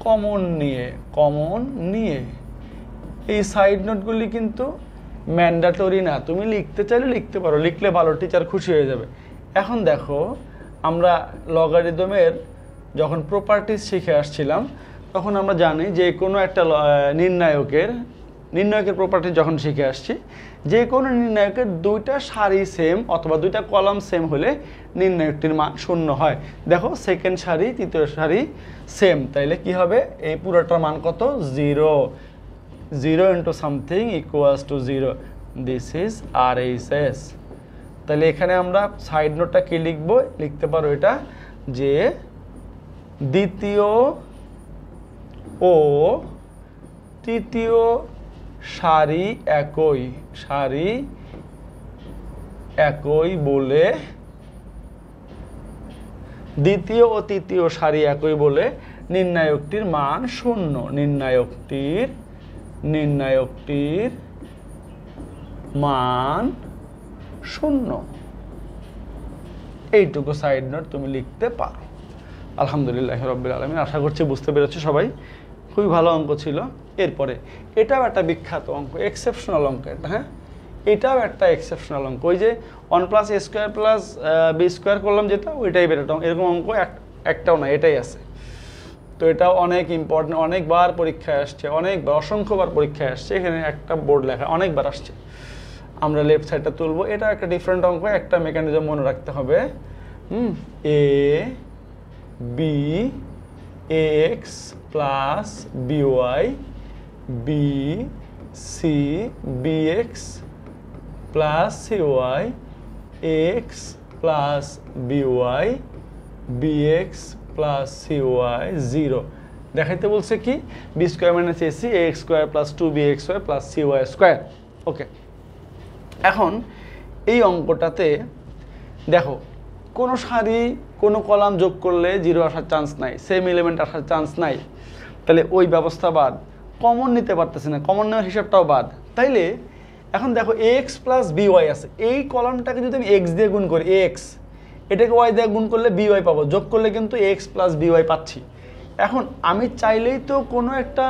কমন নিয়ে কমন নিয়ে। এই সাইড নোটগুলি কিন্তু ম্যান্ডাটরি না। তুমি লিখতে চাইলে লিখতে পারো। লিখলে ভালো টিচার খুশি হয়ে যাবে। এখন দেখো, আমরা লগারিদমের যখন প্রপার্টিস শিখে আসছিলাম, তখন আমরা জানি যে কোনো একটা নির্ণায়কের নির্ণায়কের প্রপার্টি যখন শিখে আসছি, যে কোনো নির্ণায়কের দুইটা সারি সেম অথবা দুইটা কলাম সেম হলে নির্ণায়কটির মান শূন্য হয়। দেখো সেকেন্ড সারি, তৃতীয় সারি সেম তাইলে কি হবে? এই পুরোটার মান কত? Zero zero into something equals to zero this is R H S তাহলে এখানে আমরা সাইড নোটটা কি লিখব? লিখতে পারো এটা যে দ্বিতীয় ও তৃতীয় সারি একই সারি একই বলে, দ্বিতীয় ও তৃতীয় সারি একই বলে নির্ণায়কটির মান শূন্য। নির্ণায়কটির নির্ণায়কটির মান শূন্য। এইটুকু সাইড নোট তুমি লিখতে পারো। আলহামদুলিল্লাহ রব্বিল আলমিন। আশা করছি বুঝতে পেরেছ সবাই। খুবই ভালো অঙ্ক ছিল। এরপরে, এটাও একটা বিখ্যাত অঙ্ক এক্সেপশনাল অঙ্ক এটা হ্যাঁ? এটাও একটা এক্সেপশনাল অঙ্ক। ওই যে one plus a square plus b square করলাম যেটা ওইটাই বেরোটা এরকম অঙ্ক এক- একটাও না, এটাই আছে। তো এটাও অনেক ইম্পর্টেন্ট অনেকবার পরীক্ষায় আসছে, অনেকবার, অসংখ্যবার পরীক্ষায় আসছে, এখানে একটা বোর্ড লেখা, অনেকবার আসছে। আমরা লেফট সাইডটা তুলবো, এটা একটা ডিফারেন্ট অঙ্ক, একটা মেকানিজম মনে রাখতে হবে। হুম a b x plus b y b c b x plus c y x plus b y b x plus c y zero দেখাইতে বলছে কি? B square minus a c a x square plus two b x plus c y square okay এখন এই অঙ্কটাতে দেখো, কোনো সারি, কোনো কলাম যোগ করলে জিরো আসার চান্স নাই সেম এলিমেন্ট আসার চান্স নাই। তাহলে ওই ব্যবস্থা বাদ কমন নিতে পারতেছে না কমন নেওয়ার হিসাবটাও বাদ। তাইলে, এখন দেখো এক্স প্লাস বিওয়াই আছে। এই কলামটাকে যদি আমি এক্স দিয়ে গুণ করি এক্স এটাকে ওয়াই দিয়ে গুণ করলে বিওয়াই পাবো। যোগ করলে কিন্তু এক্স প্লাস বিওয়াই পাচ্ছি। এখন আমি চাইলেই তো কোনো একটা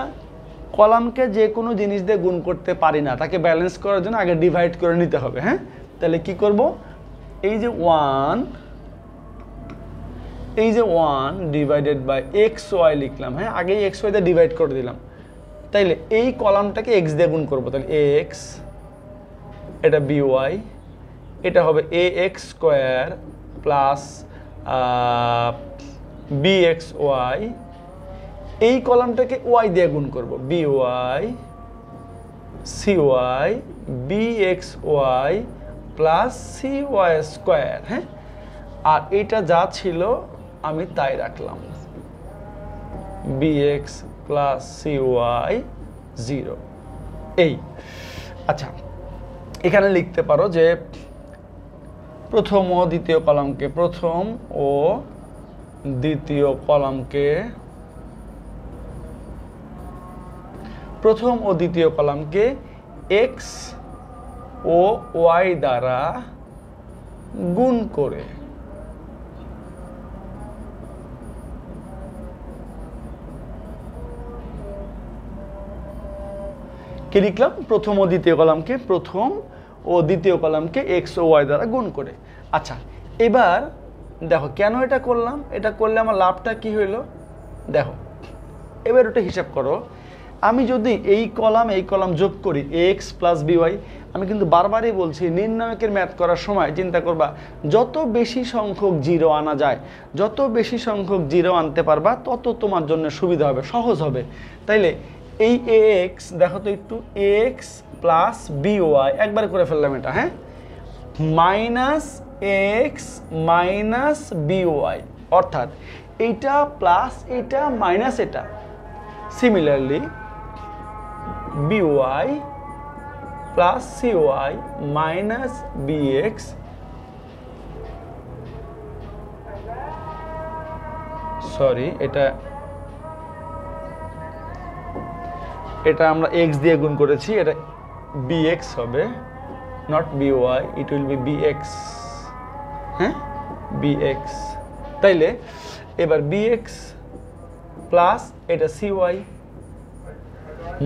কলামকে যে কোনো জিনিস দিয়ে গুণ করতে পারি না, তাকে ব্যালেন্স করার জন্য আগে ডিভাইড করে নিতে হবে হ্যাঁ? তাহলে কি করব? এই যে ওয়ান এই যে one divided by x y লিখলাম হ্যাঁ? আগেই এক্স ওয়াই দিয়ে ডিভাইড করে দিলাম। তাইলে এই কলামটাকে এক্স দিয়ে গুণ করব। তাহলে এ এক্স এটা বিওয়াই এটা হবে a x square plus b x y এই কলামটাকে ওয়াই দিয়ে গুণ করব। B y c y b x y plus c y square হ্যাঁ? আর এটা যা ছিল আমি তাই রাখলাম। B x plus c y zero এই আচ্ছা এখানে লিখতে পারো যে প্রথম ও দ্বিতীয় কলামকে প্রথম ও দ্বিতীয় কলামকে প্রথম ও দ্বিতীয় কলামকে এক্স ও ওয়াই দ্বারা গুণ করে। কি লিখলাম? প্রথম ও দ্বিতীয় কলামকে প্রথম ও দ্বিতীয় কলামকে এক্স ও ওয়াই দ্বারা গুণ করে। আচ্ছা এবার দেখো, কেন এটা করলাম? এটা করলে আমার লাভটা কি হইল? দেখো, এবার ওটা হিসাব করো। আমি যদি এই কলাম এই কলাম যোগ করি, এক্স প্লাস বিওয়াই আমি কিন্তু বারবারই বলছি, নির্ণায়কের ম্যাথ করার সময় চিন্তা করবা, যত বেশি সংখ্যক জিরো আনা যায়, যত বেশি সংখ্যক জিরো আনতে পারবা, তত তোমার জন্য সুবিধা হবে, সহজ হবে। তাইলে এই এ এক্স দেখো তো একটু এক্স প্লাস বিওয়াই একবার করে ফেললাম এটা হ্যাঁ? মাইনাস এক্স মাইনাস বিওয়াই অর্থাৎ এইটা প্লাস এটা মাইনাস এটা। Similarly b y plus c y minus b x sorry এটা এটা আমরা এক্স দিয়ে গুণ করেছি, এটা বিএক্স হবে not b y it will be b x হ্যাঁ? বিএক্স তাইলে এবার বিএক্স প্লাস এটা c y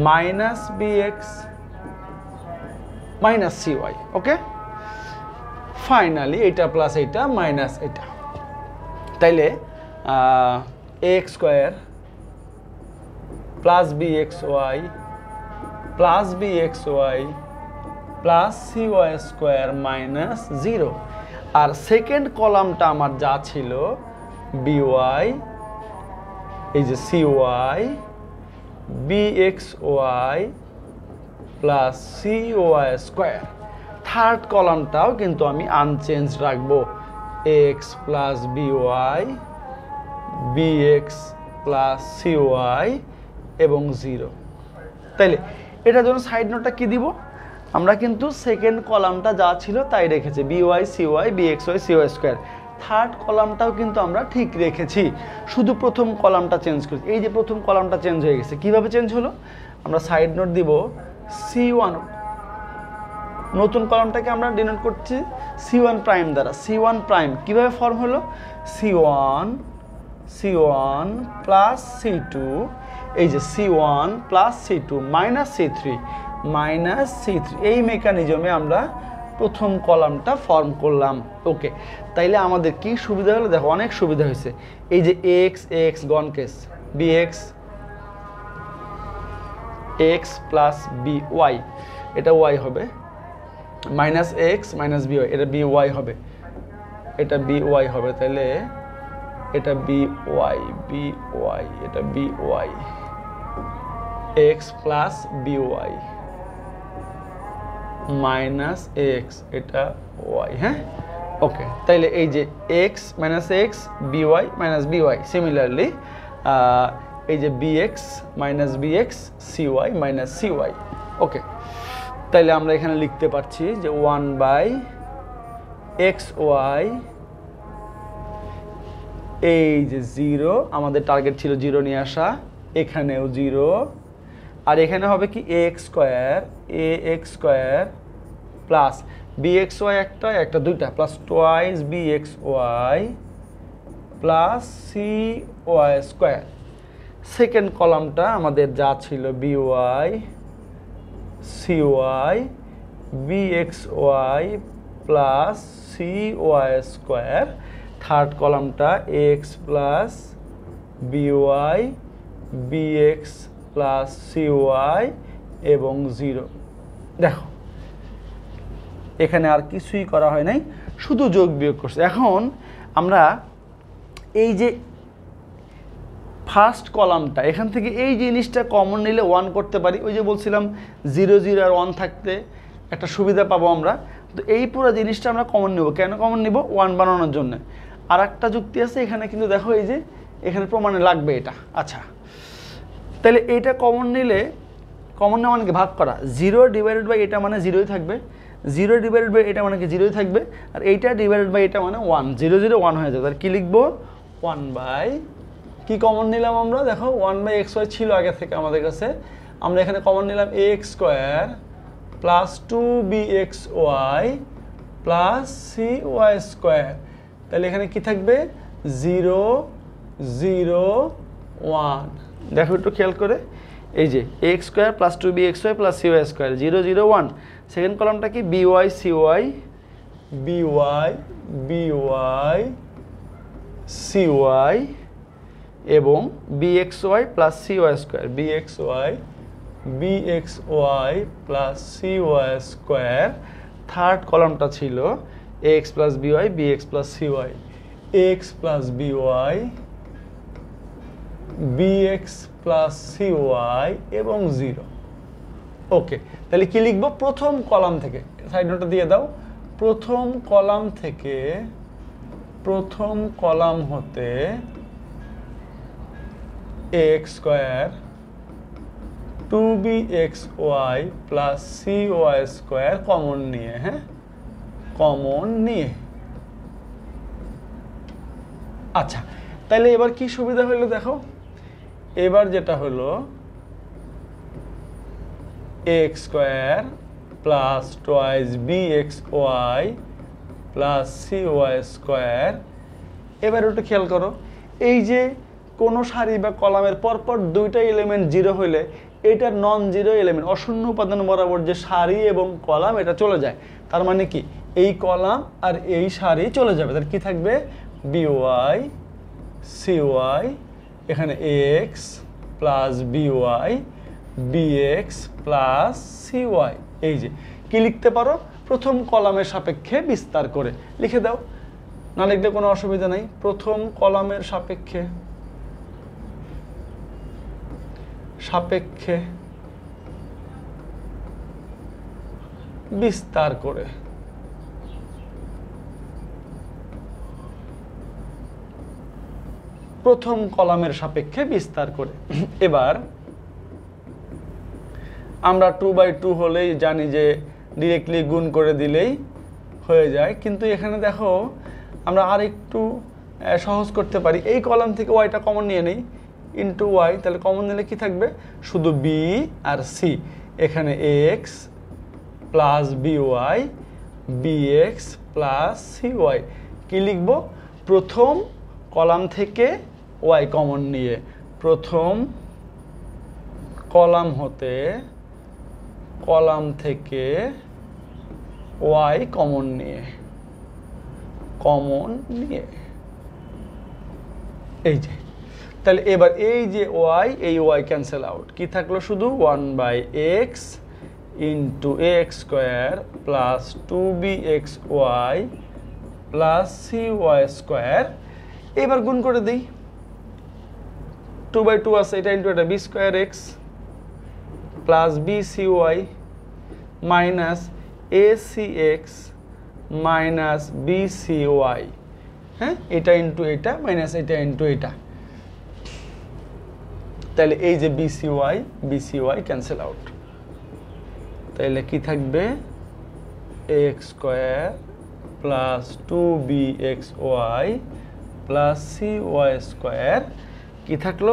minus b x minus c y okay finally এটা প্লাস এটা মাইনাস এটা। তাইলে x square plus b x y, plus b x y, plus c y square minus zero. আর সেকেন্ড কলামটা আমার যা ছিল বিওয়াই এই যে c y, b x y plus c y square. Third কলামটাও কিন্তু আমি আনচেঞ্জ রাখব। X plus b y, b x plus c y এবং জিরো তাইলে এটার জন্য সাইড নোটটা কি দিব? আমরা কিন্তু সেকেন্ড কলামটা যা ছিল তাই রেখেছি। B y c y b x y c y square third কলামটাও কিন্তু আমরা ঠিক রেখেছি। শুধু প্রথম কলামটা চেঞ্জ করেছি। এই যে প্রথম কলামটা চেঞ্জ হয়ে গেছে, কীভাবে চেঞ্জ হলো? আমরা সাইড নোট দিব সি ওয়ান নতুন কলামটাকে আমরা ডিনোট করছি সি ওয়ান প্রাইম দ্বারা। সি ওয়ান প্রাইম কীভাবে ফর্ম হলো? C one c one plus c two এই যে c one plus c two minus c three minus c three এই মেকানিজমে আমরা প্রথম কলামটা ফর্ম করলাম। ওকে তাইলে আমাদের কি সুবিধা হলো? দেখো, অনেক সুবিধা হয়েছে। এই যে x x gone case b x x plus b y এটা ওয়াই হবে। Minus x minus b y এটা বি ওয়াই হবে। এটা বি ওয়াই হবে তাহলে এটা বি ওয়াই বি ওয়াই এটা b y x plus b y minus x এটা ওয়াই হ্যাঁ? ওকে তাইলে এই যে x minus x b y minus b y similarly এই যে b x minus b x c y minus c y okay তাইলে আমরা এখানে লিখতে পারছি যে ওয়ান বাই এক্স ওয়াই এই যে জিরো আমাদের টার্গেট ছিল জিরো নিয়ে আসা, এখানেও জিরো আর এখানে হবে কি? A x square a x square plus b x y একটা একটা দুইটা plus twice b x y plus c y square second কলামটা আমাদের যা ছিল b y c y b x y plus c y square third কলামটা x plus b y b x plus c y এবং জিরো দেখো, এখানে আর কিছুই করা হয় নাই, শুধু যোগ বিয়োগ করছে। এখন আমরা এই যে ফার্স্ট কলামটা এখান থেকে এই জিনিসটা কমন নিলে ওয়ান করতে পারি। ওই যে বলছিলাম জিরো জিরো আর ওয়ান থাকতে একটা সুবিধা পাবো আমরা। তো এই পুরো জিনিসটা আমরা কমন নেব। কেন কমন নিব? ওয়ান বানানোর জন্য। আর একটা যুক্তি আছে, এখানে কিন্তু দেখো এই যে, এখানে প্রমাণে লাগবে এটা। আচ্ছা। তাহলে এইটা কমন নিলে কমন নেওয়া মানে ভাগ করা। জিরো ডিভাইডেড বাই এটা মানে জিরোই থাকবে। জিরো ডিভাইডেড বাই এটা মানে কি? জিরোই থাকবে। আর এইটা ডিভাইডেড বাই এটা মানে ওয়ান জিরো জিরো ওয়ান হয়ে যাবে। আর কী লিখব? ওয়ান বাই কি কমন নিলাম আমরা? দেখো ওয়ান বাই এক্স ওয়াই ছিল আগে থেকে আমাদের কাছে। আমরা এখানে কমন নিলাম a x square plus two b x y plus c y square তাহলে এখানে কি থাকবে? জিরো জিরো ওয়ান দেখো একটু খেয়াল করে। এই যে x square plus two b x y plus c y square zero zero one second কলামটা কি? B y c y b y b y c y এবং b x y plus c y square b x y b x y plus c y square third কলামটা ছিল x plus b y b x plus c y x plus b y b x plus c y এবং জিরো ওকে তাহলে কি লিখব? প্রথম কলাম থেকে। সাইড নোটটা দিয়ে দাও। প্রথম কলাম থেকে, প্রথম কলাম হতে x square two b x y plus c y square common নিয়ে হ্যাঁ? কমন নিয়ে। আচ্ছা তাহলে এবার কি সুবিধা হলো দেখো? এবার যেটা হলো x square plus twice b x y plus c y square এবার ওটা খেয়াল করো, এই যে কোনো সারি বা কলামের পরপর দুইটা এলিমেন্ট জিরো হইলে এটা নন জিরো এলিমেন্ট অশূন্য উপাদান বরাবর যে সারি এবং কলাম, এটা চলে যায়। তার মানে কি? এই কলাম আর এই সারি চলে যাবে। তার কি থাকবে? বিওয়াই সিওয়াই এখানে x plus b y b x plus c y এই যে, কি লিখতে পারো? প্রথম কলামের সাপেক্ষে বিস্তার করে। লিখে দাও। না লিখলে কোনো অসুবিধা নাই। প্রথম কলামের সাপেক্ষে। সাপেক্ষে। বিস্তার করে। প্রথম কলামের সাপেক্ষে বিস্তার করে। এবার আমরা টু বাই টু হলেই জানি যে ডিরেক্টলি গুণ করে দিলেই হয়ে যায়। কিন্তু এখানে দেখো, আমরা আর একটু সহজ করতে পারি। এই কলাম থেকে ওয়াইটা কমন নিয়ে নেই। ইন্টু ওয়াই তাহলে কমন নিলে কি থাকবে? শুধু বি আর সি এখানে x plus b y b x plus c y কী লিখব? প্রথম কলাম থেকে ওয়াই কমন নিয়ে। প্রথম কলাম হতে কলাম থেকে ওয়াই কমন নিয়ে। কমন নিয়ে। এই যে। তাহলে এবার এই যে ওয়াই এই ওয়াই ক্যান্সেল আউট কি থাকল শুধু? One by x into x square plus two b x y plus c y square এবার গুণ করে দিই। টু বাই টু আছে, এটা ইন্টু এটা b square x plus b c y minus a c x minus b c y হ্যাঁ? এটা ইন্টু এটা মাইনাস এটা ইন্টু এটা। তাহলে এই যে b c y b c y cancel out তাহলে কি থাকবে? X square plus two b x y plus c y square কি থাকল?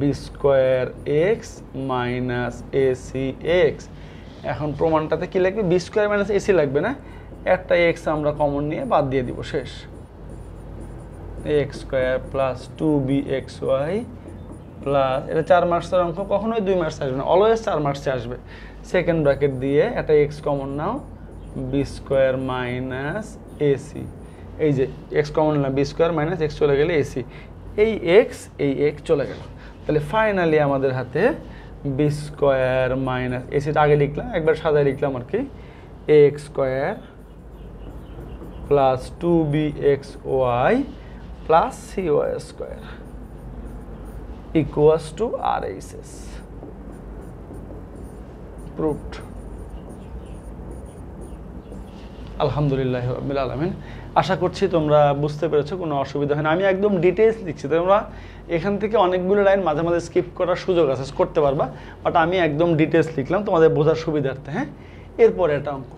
B square x minus a c x এখন প্রমাণটাতে কি লাগবে? বি স্কোয়ার মাইনাস এসি লাগবে না? একটা এক্স আমরা কমন নিয়ে বাদ দিয়ে দিব, শেষ। X square plus two b x y plus এটা চার মার্কসের অঙ্ক, কখনোই দুই মার্কস আসবে না অলওয়েজ চার মার্কসে আসবে। সেকেন্ড ব্র্যাকেট দিয়ে একটা x common now b square minus a c এই যে এক্স কমন না বি স্কোয়ার মাইনাস এক্স চলে গেলে এসি এই এক্স এই এক্স চলে গেল তাহলে ফাইনালি আমাদের হাতে বি স্কোয়ার মাইনাস এসিটা আগে লিখলাম, একবার সাদায় লিখলাম আর কি x square plus two b x y plus c y square equals to RHS. Proved. আলহামদুলিল্লাহ রবিল আলমিন আশা করছি তোমরা বুঝতে পেরেছ, কোনো অসুবিধা হয় না। আমি একদম ডিটেলস লিখছি তোমরা এখান থেকে অনেকগুলো লাইন মাঝে মাঝে স্কিপ করার সুযোগ আছে, করতে পারবা বাট আমি একদম ডিটেলস লিখলাম, তোমাদের বোঝার সুবিধার্থে হ্যাঁ? এরপরে একটা অঙ্ক।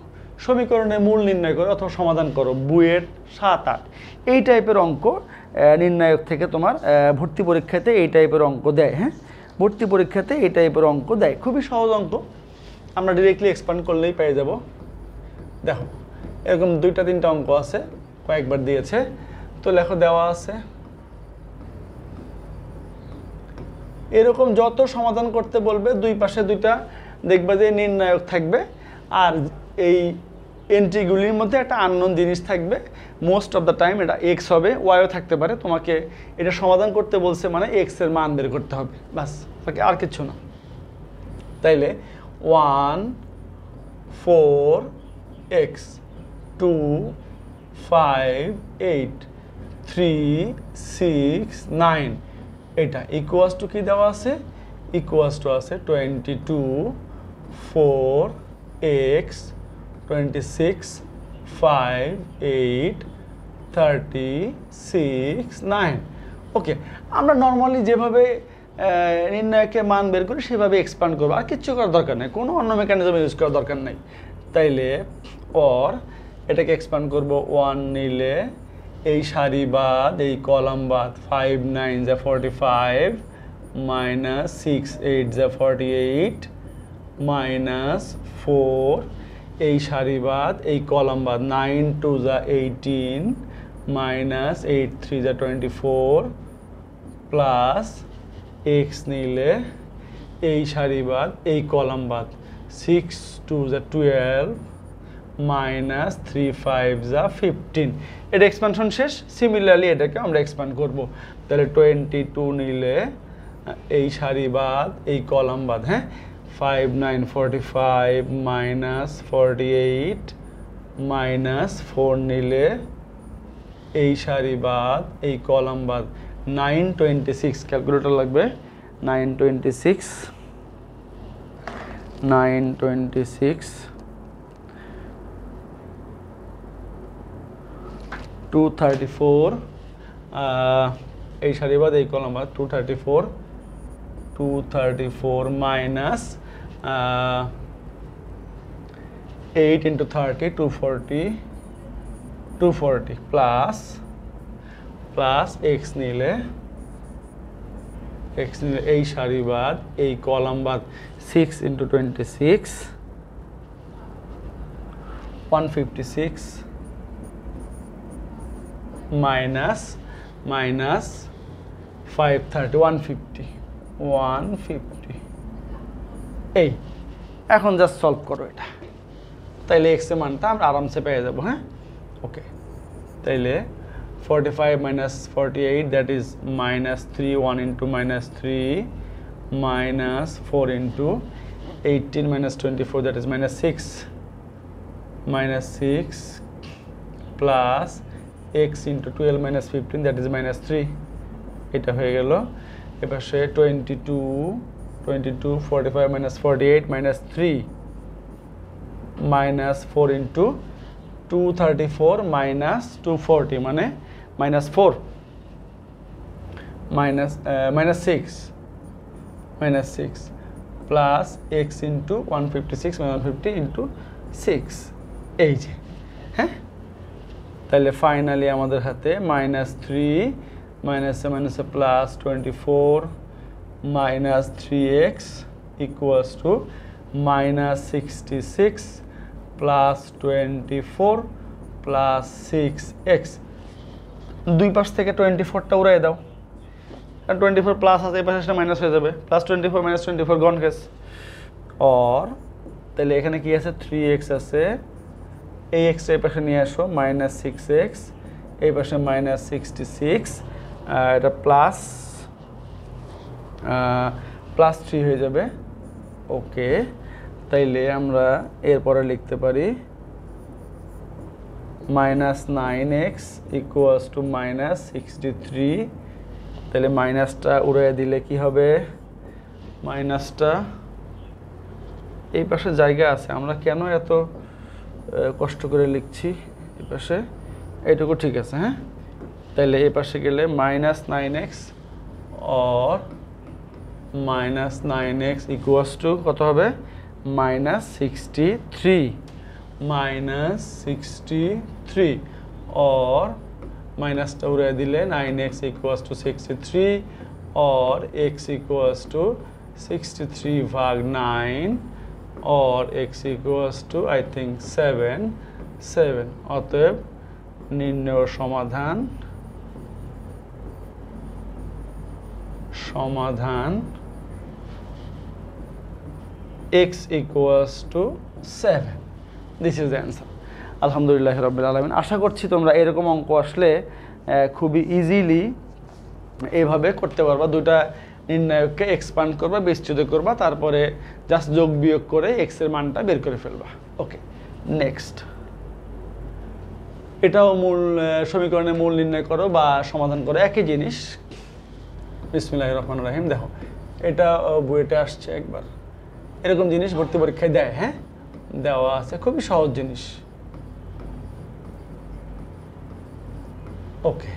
সমীকরণে মূল নির্ণয় করো অথবা সমাধান করো বুয়েট সাত, আট। এই টাইপের অঙ্ক নির্ণায়ক থেকে তোমার ভর্তি পরীক্ষাতে এই টাইপের অঙ্ক দেয় হ্যাঁ? ভর্তি পরীক্ষাতে এই টাইপের অঙ্ক দেয়। খুবই সহজ অঙ্ক। আমরা ডিরেক্টলি এক্সপান্ড করলেই পেয়ে যাব। দেখো, এরকম দুইটা, তিনটা অঙ্ক আছে। কয়েকবার দিয়েছে। তো লেখো দেওয়া আছে। এরকম যত সমাধান করতে বলবে, দুই পাশে দুইটা দেখবে যে নির্ণায়ক থাকবে। আর এই এন্ট্রিগুলির মধ্যে একটা আননোন জিনিস থাকবে। মোস্ট অফ দ্য টাইম এটা এক্স হবে ওয়াইও থাকতে পারে। তোমাকে এটা সমাধান করতে বলছে মানে এক্সের মান বের করতে হবে। বাস তাকে আর কিছু না। তাইলে one four x two five eight three six nine এটা ইকুয়াস টু কী দেওয়া আছে? ইকুয়াস টু আছে twenty two four x twenty six five eight thirty six nine okay আমরা নর্মালি যেভাবে নির্ণয়কে মান বের করি সেভাবে এক্সপান্ড করব। আর কিচ্ছু করার দরকার নেই। কোনো অন্য মেকানিজম ইউজ করার দরকার নেই। তাইলে অর এটাকে এক্সপান্ড করব ওয়ান নিলে এই সারি বাদ, এই কলাম বাদ ফাইভ নাইন যা forty five minus six eight যা ফর্টি এইট মাইনাস ফোর এই সারি বাদ, এই কলাম বাদ নাইন টু যা এইটিন মাইনাস এইট থ্রি যা টোয়েন্টি ফোর প্লাস এক্স নিলে এই সারি বাদ, এই কলাম বাদ সিক্স টু যা টুয়েলভ মাইনাস থ্রি ফাইভ যা ফিফটিন এটা এক্সপানশন শেষ। সিমিলারলি এটাকে আমরা এক্সপ্যান্ড করব। তাহলে টোয়েন্টি টু নিলে, এই সারি বাদ, এই কলাম বাদ হ্যাঁ? Five nine forty five minus forty eight minus four নিলে, এই সারি বাদ, এই কলাম বাদ নাইন টোয়েন্টি সিক্স ক্যালকুলেটর লাগবে? Nine twenty six nine twenty six two thirty four এই সারি বাদ এই কলাম বাদ two thirty four two thirty four minus eight into thirty two forty two forty plus plus x নিলে এক্স নিলে এই সারি বাদ, এই কলাম বাদ six into twenty six one fifty six minus minus five thirty one fifty one fifty এই, এখন জাস্ট সলভ করো এটা। তাইলে এক্সের মানটা আমরা আরামসে পেয়ে যাব হ্যাঁ? ওকে তাইলে forty five minus forty eight that is minus three one into minus three minus four into eighteen minus twenty four that is minus six minus six plus x into twelve minus fifteen that is minus three এটা হয়ে গেল। এবার say twenty two twenty two forty five minus forty eight minus three minus four into two thirty four minus two forty মানে minus four minus minus six minus six plus x into one fifty six one fifty into six এই যে হ্যাঁ? তাহলে ফাইনালি আমাদের হাতে মাইনাস থ্রি মাইনাসে মাইনাসে plus twenty four minus three x equals to minus sixty six plus twenty four plus six x দুই পাশ থেকে টোয়েন্টি ফোরটা উড়াই দাও। আর টোয়েন্টি ফোর প্লাস আছে, এই পাশে সেটা মাইনাস হয়ে যাবে। Plus twenty four minus twenty four gone or তাহলে এখানে কি আছে? থ্রি এক্স আছে। এই এক্স এই পাশে নিয়ে আসো মাইনাস সিক্স এক্স এই পাশে মাইনাস সিক্সটি সিক্স এটা প্লাস প্লাস থ্রি হয়ে যাবে। ওকে তাইলে আমরা এরপরে লিখতে পারি minus nine x equals to minus sixty three তাহলে মাইনাসটা উড়ে দিলে কি হবে? মাইনাসটা এই পাশে জায়গা আছে, আমরা কেন এত কষ্ট করে লিখছি এই পাশে। এইটুকু ঠিক আছে হ্যাঁ? তাহলে এই পাশে গেলে minus nine x or minus nine x equals to কত হবে? Minus sixty three minus sixty three or মাইনাসটা উড়ে দিলে nine x equals to sixty three or x equals to sixty three ভাগ nine or x equals to I think seven seven অতএব নির্ণয় সমাধান সমাধান x equals to 7 this is the answer আলহামদুলিল্লাহ রবিল আলমিন। আশা করছি তোমরা এরকম অঙ্ক আসলে খুবই ইজিলি এইভাবে করতে পারবা। দুটা নির্ণায়ককে এক্সপান্ড করবা বিস্তৃত করবা তারপরে জাস্ট যোগ বিয়োগ করে এক্সের মানটা বের করে ফেলবা। ওকে নেক্সট এটাও মূল আহ, সমীকরণের মূল নির্ণয় করো বা সমাধান করো একই জিনিস। বিসমিল্লাহ রহমান রাহিম দেখো এটা আহ, আসছে একবার। এরকম জিনিস ভর্তি পরীক্ষায় দেয় হ্যাঁ? দেওয়া আছে খুবই সহজ জিনিস। ওকে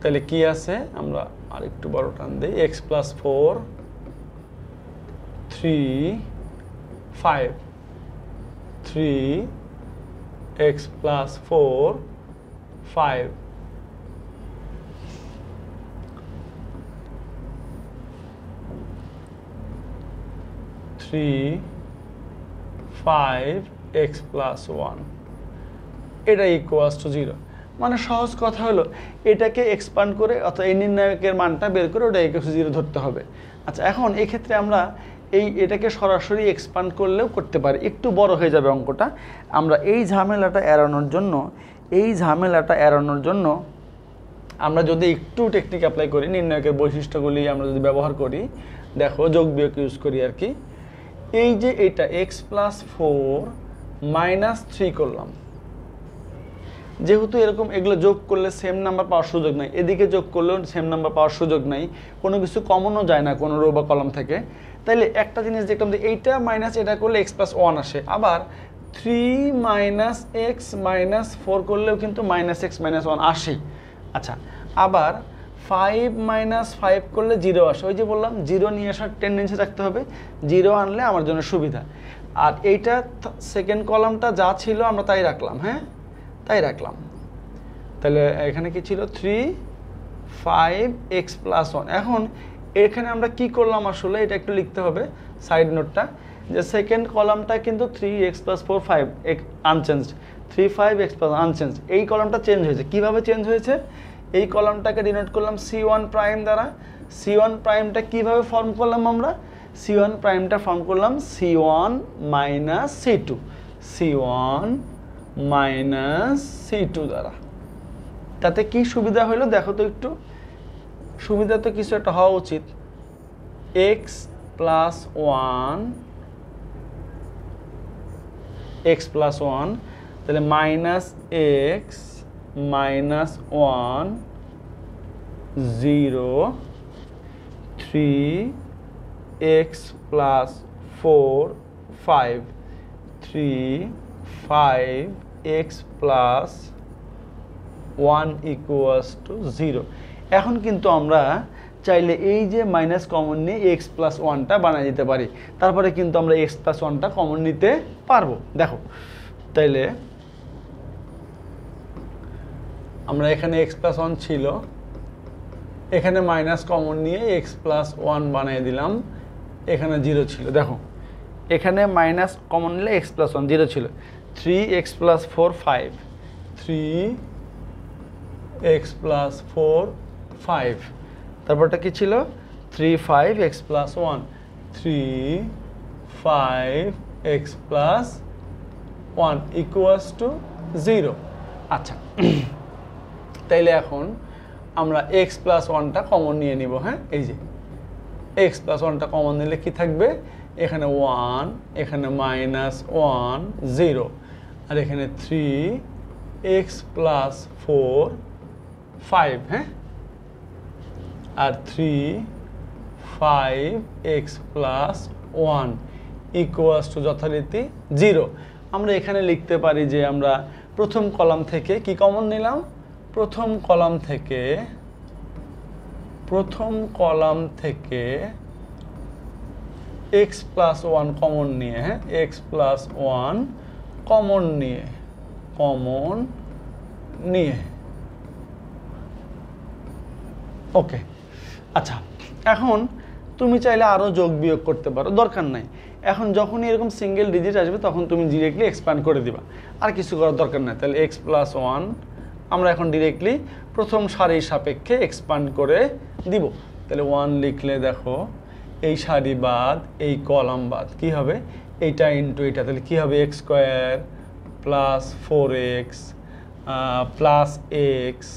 তাহলে কি আছে? আমরা আরেকটু বড় টান দিই x plus four three five three x plus four five three five x plus one এটা ইকুয়ালস টু জিরো মানে সহজ কথা হলো, এটাকে এক্সপান্ড করে অর্থাৎ এই নির্ণায়কের মানটা বের করে ওটা ইকুয়ালস জিরো ধরতে হবে। আচ্ছা এখন এক্ষেত্রে আমরা এই এটাকে সরাসরি এক্সপান্ড করলেও করতে পারি। একটু বড় হয়ে যাবে অঙ্কটা। আমরা এই ঝামেলাটা এড়ানোর জন্য, এই ঝামেলাটা এড়ানোর জন্য আমরা যদি একটু টেকনিক অ্যাপ্লাই করি, নির্ণায়কের বৈশিষ্ট্যগুলি আমরা যদি ব্যবহার করি, দেখো যোগ বিয়োগ ইউজ করি আর কি। এই যে এটা x plus four minus three করলাম। যেহেতু এরকম এগুলো যোগ করলে সেম নাম্বার পাওয়ার সুযোগ নাই, এদিকে যোগ করলেও সেম নাম্বার পাওয়ার সুযোগ নাই, কোনো কিছু কমনও যায় না, কোনো রো বা কলম থেকে। তাইলে একটা জিনিস দেখলাম যে এইটা মাইনাস এটা করলে এক্স প্লাস ওয়ান আসে, আবার three minus x minus four করলেও কিন্তু মাইনাস এক্স মাইনাস ওয়ান আসে আচ্ছা আবার ফাইভ মাইনাস ফাইভ করলে জিরো আসে, ওই যে বললাম জিরো নিয়ে আসার টেন্ডেন্সি রাখতে হবে জিরো আনলে আমার জন্য সুবিধা। আর এইটা সেকেন্ড কলামটা যা ছিল আমরা তাই রাখলাম হ্যাঁ? তাই রাখলাম। তাহলে এখানে কি ছিল? Three five x plus one এখন এখানে আমরা কি করলাম আসলে? এটা একটু লিখতে হবে সাইড নোটটা যে সেকেন্ড কলামটা কিন্তু three x plus four five unchanged three five x plus unchanged এই কলামটা চেঞ্জ হয়েছে। কীভাবে চেঞ্জ হয়েছে? এই কলামটাকে ডিনোট করলাম সি ওয়ান প্রাইম দ্বারা। সি ওয়ান প্রাইমটা কীভাবে ফর্ম করলাম আমরা? সি ওয়ান প্রাইমটা ফর্ম করলাম c one minus c two c one minus c two দ্বারা। তাতে কি সুবিধা হলো দেখো তো একটু। সুবিধা তো কিছু একটা হওয়া উচিত। X plus one x plus one তাহলে minus x minus one zero three x plus four five three five x plus one equals to zero এখন কিন্তু আমরা চাইলে এই যে মাইনাস কমন নিয়ে এক্স প্লাস ওয়ানটা বানিয়ে দিতে পারি। তারপরে কিন্তু আমরা এক্স প্লাস ওয়ানটা কমন নিতে পারব। দেখো, তাইলে আমরা এখানে এক্স প্লাস ওয়ান ছিল। এখানে মাইনাস কমন নিয়ে এক্স প্লাস ওয়ান বানিয়ে দিলাম। এখানে জিরো ছিল। দেখো, এখানে মাইনাস কমন নিলে এক্স প্লাস ওয়ান জিরো ছিল। Three x plus four five three x plus four five তারপরটা কি ছিল? Three five x plus one three five x plus one equals to zero আচ্ছা *clears throat* তাইলে এখন আমরা এক্স প্লাস ওয়ানটা কমন নিয়ে নিব হ্যাঁ? এই যে এক্স প্লাস ওয়ানটা কমন নিলে কি থাকবে? এখানে ওয়ান এখানে মাইনাস ওয়ান জিরো আর এখানে three x plus four five হ্যাঁ? আর three five x plus one equals to যথারীতি জিরো আমরা এখানে লিখতে পারি যে আমরা প্রথম কলাম থেকে কি কমন নিলাম? প্রথম কলাম থেকে, প্রথম কলাম থেকে এক্স প্লাস ওয়ান কমন নিয়ে হ্যাঁ? এক্স প্লাস ওয়ান কমন নিয়ে কমন নিয়ে। ওকে আচ্ছা এখন তুমি চাইলে আরও যোগ বিয়োগ করতে পারো, দরকার নাই। এখন যখনই এরকম সিঙ্গেল ডিজিট আসবে, তখন তুমি ডিরেক্টলি এক্সপ্যান্ড করে দিবা। আর কিছু করার দরকার নাই, তাহলে এক্স প্লাস ওয়ান আমরা এখন ডিরেক্টলি প্রথম সারির সাপেক্ষে এক্সপ্যান্ড করে দিব। তাহলে ওয়ান লিখলে দেখো, এই সারি বাদ, এই কলাম বাদ, কী হবে? এইটা ইন্টু এইটা তাহলে কী হবে? X square plus four x plus x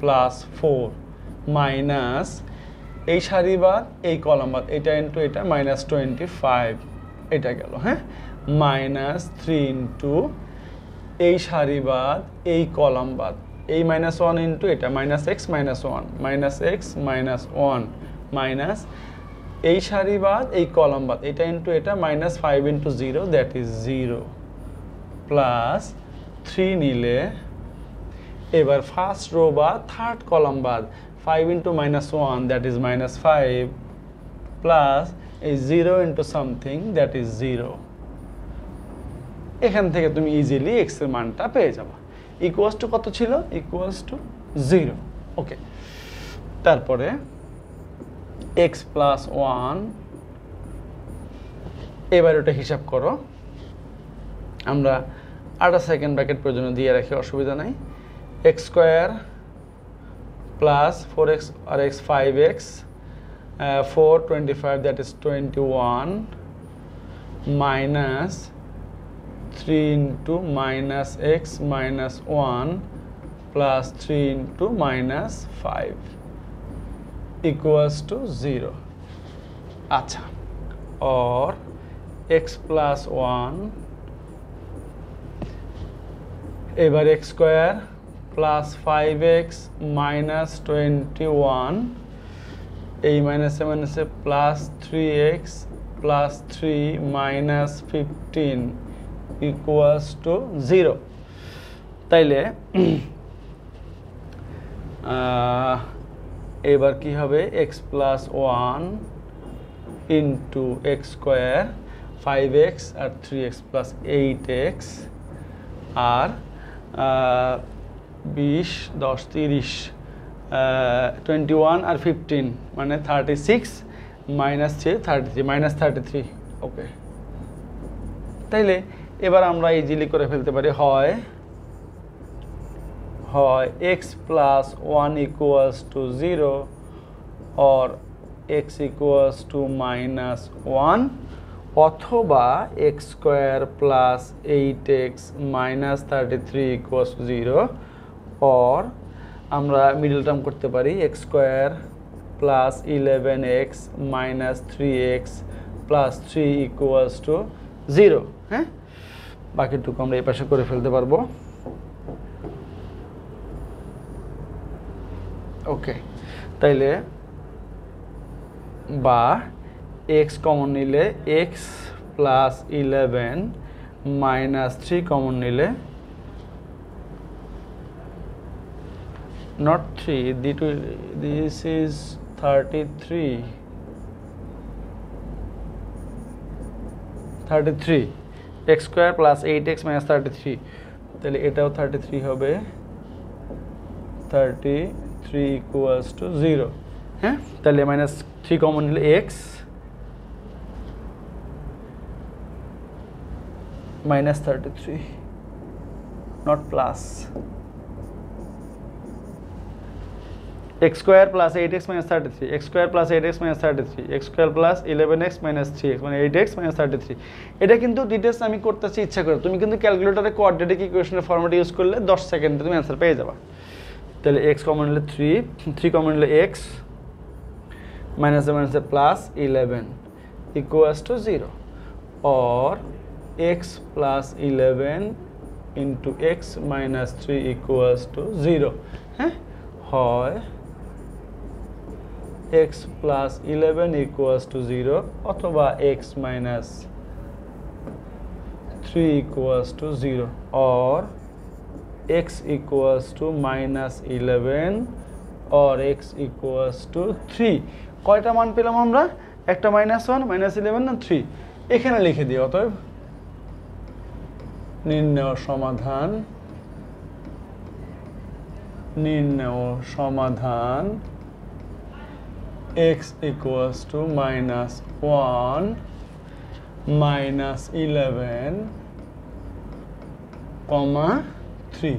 plus four minus এই সারি বাদ এই কলাম বাদ এটা ইন্টু এটা মাইনাস টোয়েন্টি ফাইভ এটা গেল হ্যাঁ? মাইনাস থ্রি ইন্টু এই সারি বাদ এই কলাম বাদ এই মাইনাস ওয়ান ইন্টু এটা minus x minus one minus x minus one minus এই সারি বাদ, এই কলাম বাদ, এটা ইন্টু এটা minus five into zero that is zero plus three নিলে, এবার ফার্স্ট রো বা থার্ড কলাম বাদ five into minus one that is minus five plus এই zero into something that is zero এখান থেকে তুমি ইজিলি এক্সের মানটা পেয়ে যাবে। ইকুয়ালস টু কত ছিল? ইকুয়ালস টু জিরো ওকে তারপরে এক্স প্লাস ওয়ান এবার ওটা হিসাব করো। আমরা আটা সেকেন্ড ব্র্যাকেট প্রয়োজনে দিয়ে রাখি, অসুবিধা নাই। X square plus four x R x five x four twenty five that is twenty one minus three into minus x minus one plus three into minus five equals to zero আচ্ছা or x প্লাস ওয়ান এবার x square plus five x minus twenty one এই মাইনাসে মাইনাসে plus three x plus three minus fifteen equals to zero তাইলে *clears throat* এবার কি হবে? X plus one into x square five x আর three x plus eight x আর বিশ, দশ, তিরিশ টোয়েন্টি ওয়ান আর ফিফটিন মানে thirty six minus three thirty three minus thirty three okay তাইলে এবার আমরা ইজিলি করে ফেলতে পারি, হয় হয় x plus one equals to zero or x equals to minus one অথবা x square plus eight x minus thirty three equals to zero or আমরা মিডল টার্ম করতে পারি x square plus eleven x minus three x plus three equals to zero হ্যাঁ? বাকিটুকু আমরা এই পাশে করে ফেলতে পারব। ওকে তাইলে বা এক্স কমন নিলে x plus eleven minus three common নিলে not 3 the two, this is 33 33 x square plus 8x minus 33 তাহলে এটাও 33 হবে। 33 equals to 0 হ্যাঁ তাহলে মাইনাস থ্রি কমন নিলে x minus thirty three not plus x square plus 8x minus 33 x square plus 8x minus 33 x square plus 11x minus 3x মানে 8x minus 33 এটা কিন্তু ডিটেলস আমি করতেছি ইচ্ছা করে। তুমি কিন্তু ক্যালকুলেটরে কোয়াড্রেটিক ইকুয়েশনের ফর্মেট ইউজ করলে 10 সেকেন্ডে তুমি অ্যান্সার পেয়ে যাবে। তাহলে x কমন নিলে 3 3 কমন নিলে x minus minus plus 11 equals to 0 or x plus 11 into x minus 3 equals to 0 হ্যাঁ হয় x plus 11 equals to 0 অথবা x minus 3 equals to 0 or x equals to minus 11 or x equals to 3 কয়টা মান পেলাম আমরা? একটা মাইনাস ওয়ান মাইনাস ইলেভেন না থ্রি এখানে লিখে দিই, অতএব নির্ণয় সমাধান নির্ণয় সমাধান x equals to minus 1 minus 11 comma 3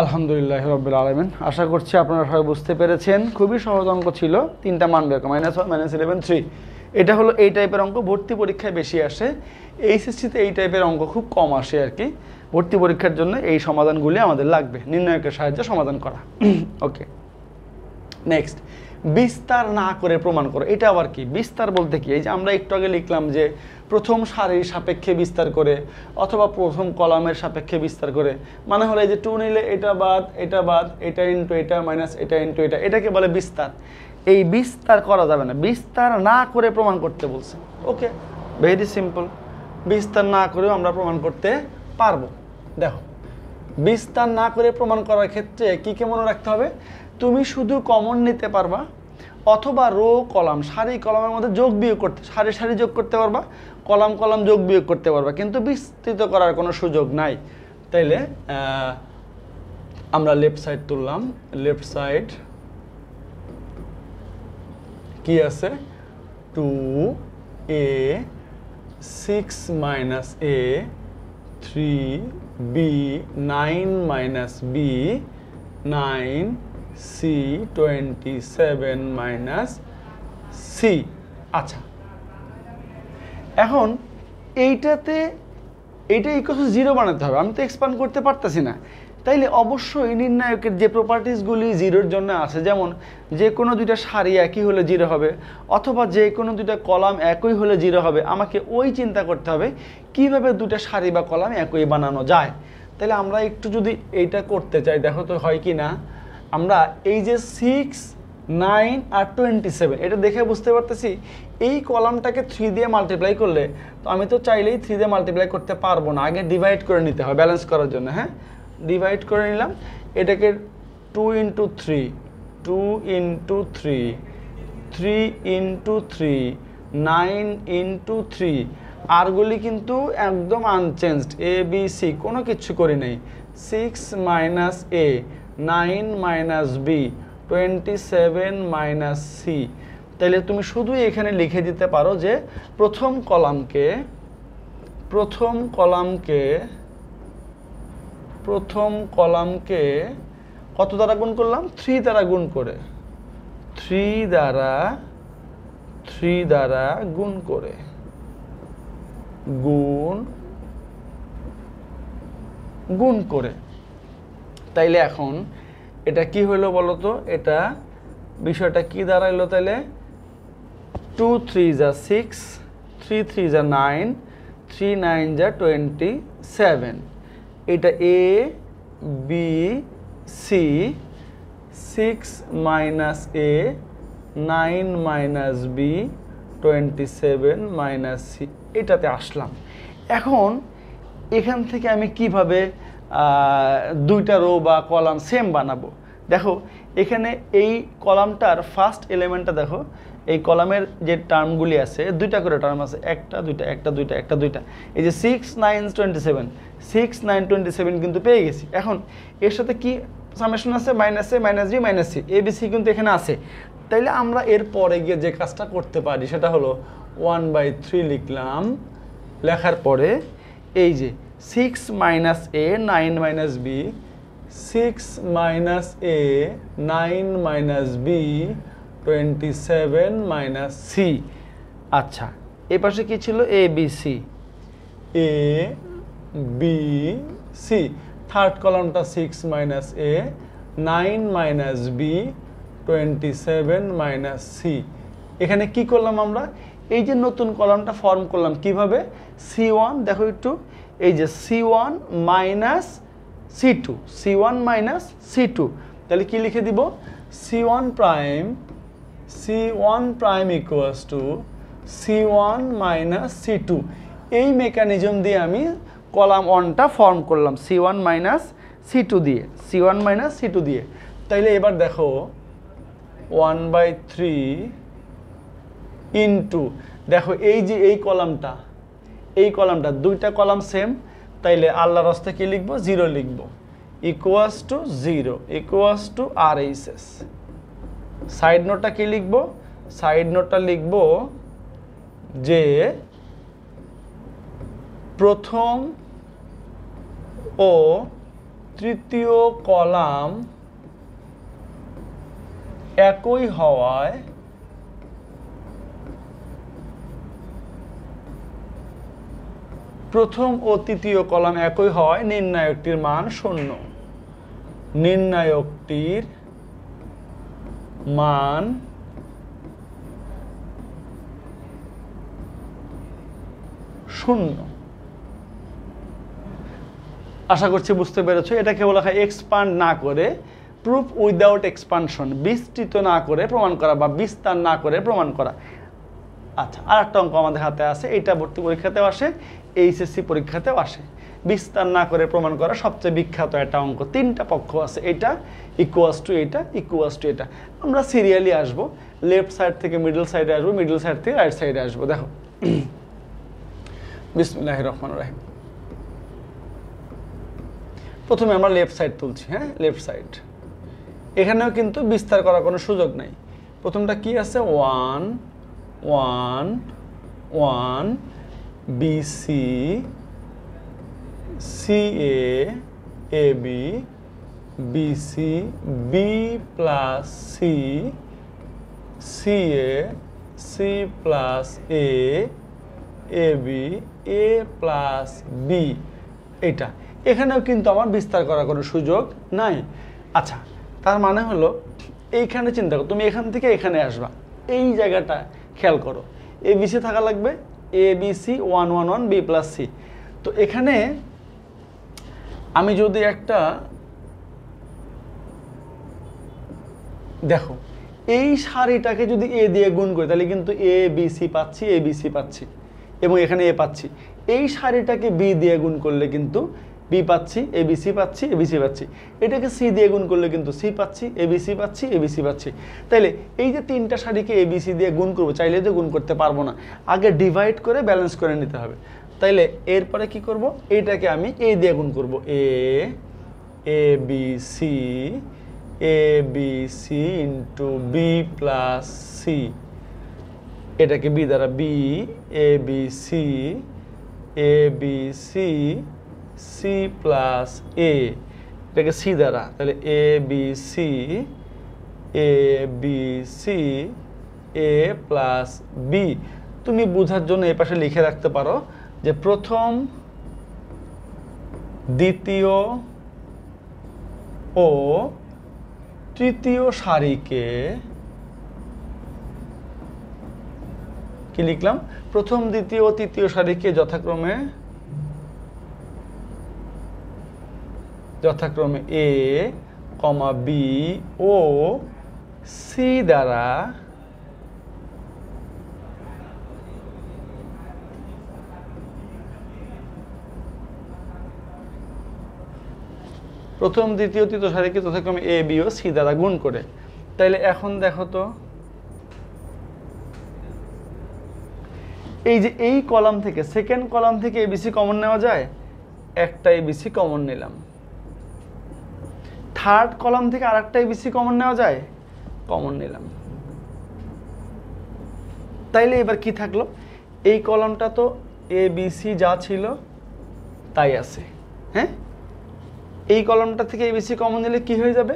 আলহামদুলিল্লাহ রবিল আলমিন আশা করছি আপনারা সবাই বুঝতে পেরেছেন। খুবই সহজ অঙ্ক ছিল। তিনটা মান বের minus one minus eleven three এটা হলো এই টাইপের অঙ্ক। ভর্তি পরীক্ষায় বেশি আসে। এইচএসসিতে এই টাইপের অঙ্ক খুব কম আসে আর কি। ভর্তি পরীক্ষার জন্য এই সমাধানগুলি আমাদের লাগবে। নির্ণায়কের সাহায্যে সমাধান করা। *clears throat* ওকে নেক্সট বিস্তার না করে প্রমাণ করো। এটা আবার কি? বিস্তার বলতে কি? এই যে আমরা একটু আগে লিখলাম যে প্রথম সারির সাপেক্ষে বিস্তার করে অথবা প্রথম কলামের সাপেক্ষে বিস্তার করে। মানে হলো এই যে টু নিলে এটা বাদ এটা বাদ, এটা ইন্টু এটা মাইনাস এটা ইন্টু এটা। এটাকে বলে বিস্তার। এই বিস্তার করা যাবে না। বিস্তার না করে প্রমাণ করতে বলছে। ওকে ভেরি সিম্পল বিস্তার না করেও আমরা প্রমাণ করতে পারব। দেখো, বিস্তার না করে প্রমাণ করার ক্ষেত্রে কী কে মনে রাখতে হবে? তুমি শুধু কমন নিতে পারবা, অথবা রো কলাম সারি কলামের মধ্যে যোগ বিয়োগ করতে, সারি সারি যোগ করতে পারবা কলাম কলাম যোগ বিয়োগ করতে পারবা, কিন্তু বিস্তৃত করার কোনো সুযোগ নাই। তাইলে আমরা লেফট সাইড তুললাম। লেফট সাইড কি আছে? Two a six minus a three b nine minus b nine c twenty seven minus c আচ্ছা এখন এইটাতে, এইটা ইকোস জিরো বানাতে হবে। আমি তো এক্সপান্ড করতে পারতেছি না। তাইলে অবশ্যই নির্ণায়কের যে প্রপার্টিসগুলি জিরোর জন্য আছে, যেমন যে কোনো দুইটা সারি একই হলে জিরো হবে, অথবা যে কোনো দুইটা কলাম একই হলে জিরো হবে, আমাকে ওই চিন্তা করতে হবে, কীভাবে দুইটা সারি বা কলাম একই বানানো যায়? তাহলে আমরা একটু যদি এইটা করতে চাই, দেখো তো হয় কি না আমরা এই যে সিক্স নাইন আর টোয়েন্টি সেভেন এটা দেখে বুঝতে পারতেছি এই কলামটাকে থ্রি দিয়ে মাল্টিপ্লাই করলে, তো আমি তো চাইলেই থ্রি দিয়ে মাল্টিপ্লাই করতে পারব না। আগে ডিভাইড করে নিতে হয় ব্যালেন্স করার জন্য হ্যাঁ? ডিভাইড করে নিলাম। এটাকে two into three two into three three into three nine into three আরগুলি কিন্তু একদম আনচেঞ্জড এ বি সি কোনো কিছু করি নাই। Six minus a nine minus b twenty seven minus c তাহলে তুমি শুধুই এখানে লিখে দিতে পারো যে প্রথম কলামকে প্রথম কলামকে প্রথম কলামকে কত দ্বারা গুণ করলাম? থ্রি দ্বারা গুণ করে। থ্রি দ্বারা থ্রি দ্বারা গুণ করে। গুণ গুণ করে। তাইলে এখন এটা কি হলো বলো তো এটা বিষয়টা কি দাঁড়াইলো তাইলে? টু থ্রি যা সিক্স থ্রি থ্রি যা নাইন থ্রি নাইন যা টোয়েন্টি সেভেন এটা a b c six minus a nine minus b twenty seven minus c এটাতে আসলাম। এখন এখান থেকে আমি কীভাবে দুইটা রো বা কলাম সেম বানাবো? দেখো, এখানে এই কলামটার ফার্স্ট এলিমেন্টটা দেখো এই কলামের যে টার্মগুলি আছে, দুইটা করে টার্ম আছে, একটা, দুইটা একটা দুইটা একটা, দুইটা। এই যে six nine twenty seven six nine twenty seven কিন্তু পেয়ে গেছি। এখন, এর সাথে কি সামেশন আছে? Minus a minus b minus c a b c কিন্তু এখানে আছে। তাইলে আমরা এর পরে গিয়ে যে কাজটা করতে পারি, সেটা হলো ওয়ান বাই থ্রি লিখলাম। লেখার পরে এই যে six minus a nine minus b six minus a nine minus b twenty seven minus c আচ্ছা এ পাশে কি ছিল? A b c a b c third কলামটা six minus a nine minus b twenty seven minus c এখানে কি করলাম আমরা? এই যে নতুন কলামটা ফর্ম করলাম কীভাবে? সি ওয়ান দেখো একটু। এই যে c one minus c two c one minus c two তাহলে কী লিখে দিব? C one prime c one prime equals to c one minus c two এই মেকানিজম দিয়ে আমি কলাম ওয়ানটা ফর্ম করলাম c one minus c two দিয়ে c one minus c two দিয়ে। তাইলে এবার দেখো ওয়ান বাই থ্রি ইন্টু দেখো এই যে এই কলামটা এই কলামটা দুইটা কলাম সেম তাইলে আল্লাহ রাস্তা কি লিখব? জিরো লিখব। Equals to zero equals to R H S side নোটটা কি লিখব? সাইড নোটটা লিখব যে প্রথম ও তৃতীয় কলাম একই হওয়ায় প্রথম ও তৃতীয় কলাম একই হওয়ায় নির্ণায়কটির মান শূন্য। নির্ণায়কটির মান শূন্য। আশা করছি বুঝতে পেরেছ, এটাকে বলা হয় এক্সপান্ড না করে প্রুফ উইদাউট এক্সপানশন বিস্তৃত না করে প্রমাণ করা বা বিস্তার না করে প্রমাণ করা। আচ্ছা আর একটা অঙ্ক আমাদের হাতে আছে এইটা ভর্তি পরীক্ষাতেও আসে, এইচএসসি পরীক্ষাতেও আসে। বিস্তার না করে প্রমাণ করা সবচেয়ে বিখ্যাত একটা অঙ্ক। তিনটা পক্ষ আছে, এটা ইকুয়াস টু এটা ইকুয়াস টু এটা। আমরা সিরিয়ালি আসব লেফট সাইড থেকে মিডল সাইডে আসব মিডল সাইড থেকে রাইট সাইডে আসব। দেখো। *clears throat* বিসমুল্লাহ রহমান রাহিম। প্রথমে আমরা লেফট সাইড তুলছি হ্যাঁ? লেফট সাইড এখানেও কিন্তু বিস্তার করার কোনো সুযোগ নাই। প্রথমটা কি আছে? One one one b c c a a b b c b plus c c a c plus a a b a plus b এটা। এখানেও কিন্তু আমার বিস্তার করার কোনো সুযোগ নাই। আচ্ছা তার মানে হলো এইখানে চিন্তা করো, তুমি এখান থেকে এখানে আসবা। এই জায়গাটা খেয়াল করো। এ বি সি থাকা লাগবে। A b c one one one b plus c তো এখানে আমি যদি একটা, দেখো, এই সারিটাকে যদি এ দিয়ে গুণ করি, তাহলে কিন্তু এ বি সি পাচ্ছি এ বি সি পাচ্ছি, এবং এখানে এ পাচ্ছি। এই সারিটাকে বি দিয়ে গুণ করলে কিন্তু বি পাচ্ছি এ বি সি পাচ্ছি এ বি সি পাচ্ছি। এটাকে সি দিয়ে গুণ করলে কিন্তু সি পাচ্ছি এ বি সি পাচ্ছি এ বি সি পাচ্ছি। তাইলে এই যে তিনটা সারিকে এ বি সি দিয়ে গুণ করব চাইলে তো গুণ করতে পারব না। আগে ডিভাইড করে ব্যালেন্স করে নিতে হবে। তাইলে এরপরে কি করব? এইটাকে আমি এ দিয়ে গুণ করব। A a b c a b c into b plus c এটাকে বি দ্বারা b a b c a b c c plus a এটাকে সি দ্বারা তাহলে a b c a b c a plus b তুমি বোঝার জন্য এ পাশে লিখে রাখতে পারো। যে প্রথম, দ্বিতীয় ও তৃতীয় সারিকে কি লিখলাম? প্রথম, দ্বিতীয় ও তৃতীয় সারিকে যথাক্রমে যথাক্রমে এ, কমা বি ও সি দ্বারা প্রথম, দ্বিতীয়, তৃতীয় সারিকে যথাক্রমে এ বি ও সি দ্বারা গুণ করে। তাইলে এখন দেখো তো, এই যে এই কলাম থেকে সেকেন্ড কলাম থেকে এবিসি কমন নেওয়া যায়? একটা এবিসি কমন নিলাম। থার্ড কলাম থেকে আরেকটা এবিসি কমন নেওয়া যায়? কমন নিলাম। তাইলে এবার কি থাকল? এই কলামটা তো এ বিসি যা ছিল, তাই আছে। হ্যাঁ? এই কলমটা থেকে এবিসি কমন নিলে কি হয়ে যাবে?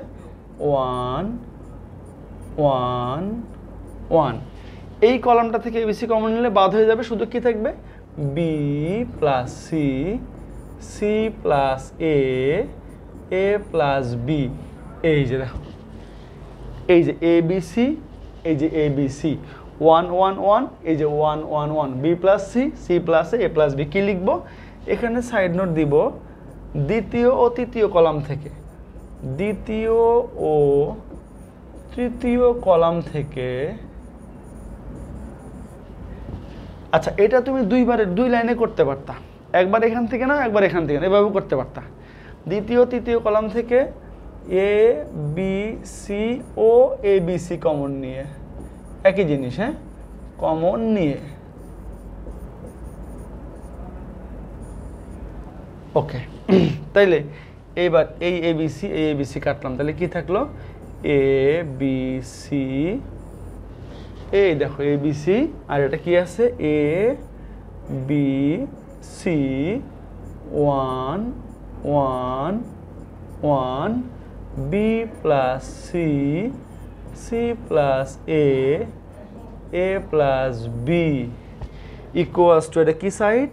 ওয়ান ওয়ান ওয়ান এই কলমটা থেকে এবিসি কমন নিলে বাদ হয়ে যাবে। শুধু কি থাকবে? B plus c c plus a a plus b এই যে দেখো। এই যে এ বি সি এই যে a b c one one one এই যে one one one b plus c c plus a plus b কী লিখব? এখানে সাইড নোট দিব দ্বিতীয় ও তৃতীয় কলাম থেকে, দ্বিতীয় ও তৃতীয় কলাম থেকে আচ্ছা এটা তুমি দুইবারে দুই লাইনে করতে পারতা। একবার এখান থেকে না একবার এখান থেকে এভাবে করতে পারতা। দ্বিতীয় তৃতীয় কলাম থেকে এ বি সি ও এ বি সি কমন নিয়ে, একই জিনিস হ্যাঁ? কমন নিয়ে। ওকে *coughs* তাইলে, এইবার এই এ বি সি এই এ বি সি কাটলাম। তাহলে কি থাকল? এ বি সি এই দেখো এ বি সি আর এটা কি আছে? A b c one one one b plus c c plus a a plus b equals to এটা কি side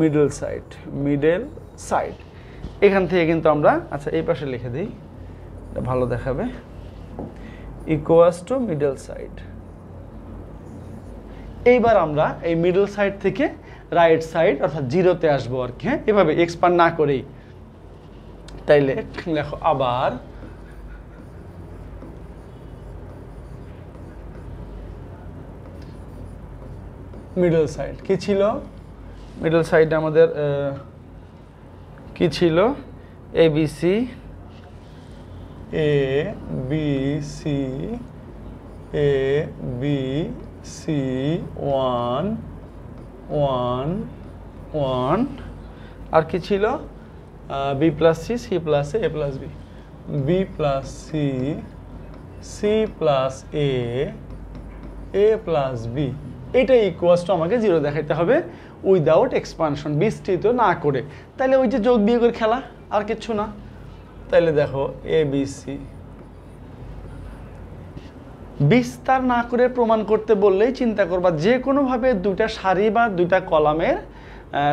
middle side middle side. এখান থেকে কিন্তু আমরা আচ্ছা এই পাশে লিখে দিই। এটা ভালো দেখাবে। ইকোয়াস টু মিডল সাইড এইবার আমরা এই মিডল সাইড থেকে রাইট সাইড অর্থাৎ জিরোতে আসব আর কি হ্যাঁ? এভাবে এক্সপান্ড না করেই। তাইলে লেখো আবার। মিডল সাইড কি ছিল? মিডল সাইড আমাদের কি ছিল? A b c a b c a b c one one one আর কি ছিল? B plus c c plus a plus b b plus c c plus a a plus b এটা ইকুয়াস টু আমাকে জিরো দেখাইতে হবে। উইদাউট এক্সপানশন বিস্তৃত না করে। তাহলে ওই যে যোগ বিয়োগের খেলা, আর কিচ্ছু না। তাহলে দেখো এ বি সি বিস্তার না করে প্রমাণ করতে বললেই চিন্তা করবা, যে কোনোভাবে দুইটা সারি বা দুইটা কলামের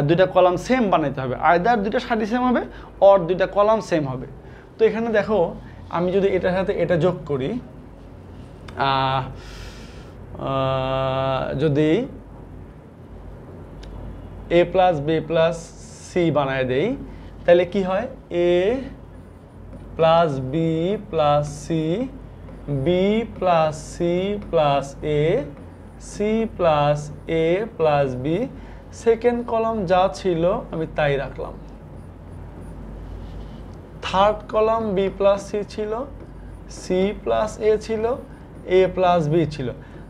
দুইটা কলাম সেম বানাইতে হবে। আয়দার দুইটা সারি সেম হবে অর দুইটা কলাম সেম হবে। তো এখানে দেখো, আমি যদি এটার সাথে এটা যোগ করি যদি A plus B plus C বানায় দেই। তাহলে কি হয়? A plus B plus C B plus C plus A C plus A plus B second column যা ছিল, আমি তাই রাখলাম। Third column B plus C ছিল সি প্লাস এ ছিল এ প্লাস বি ছিল।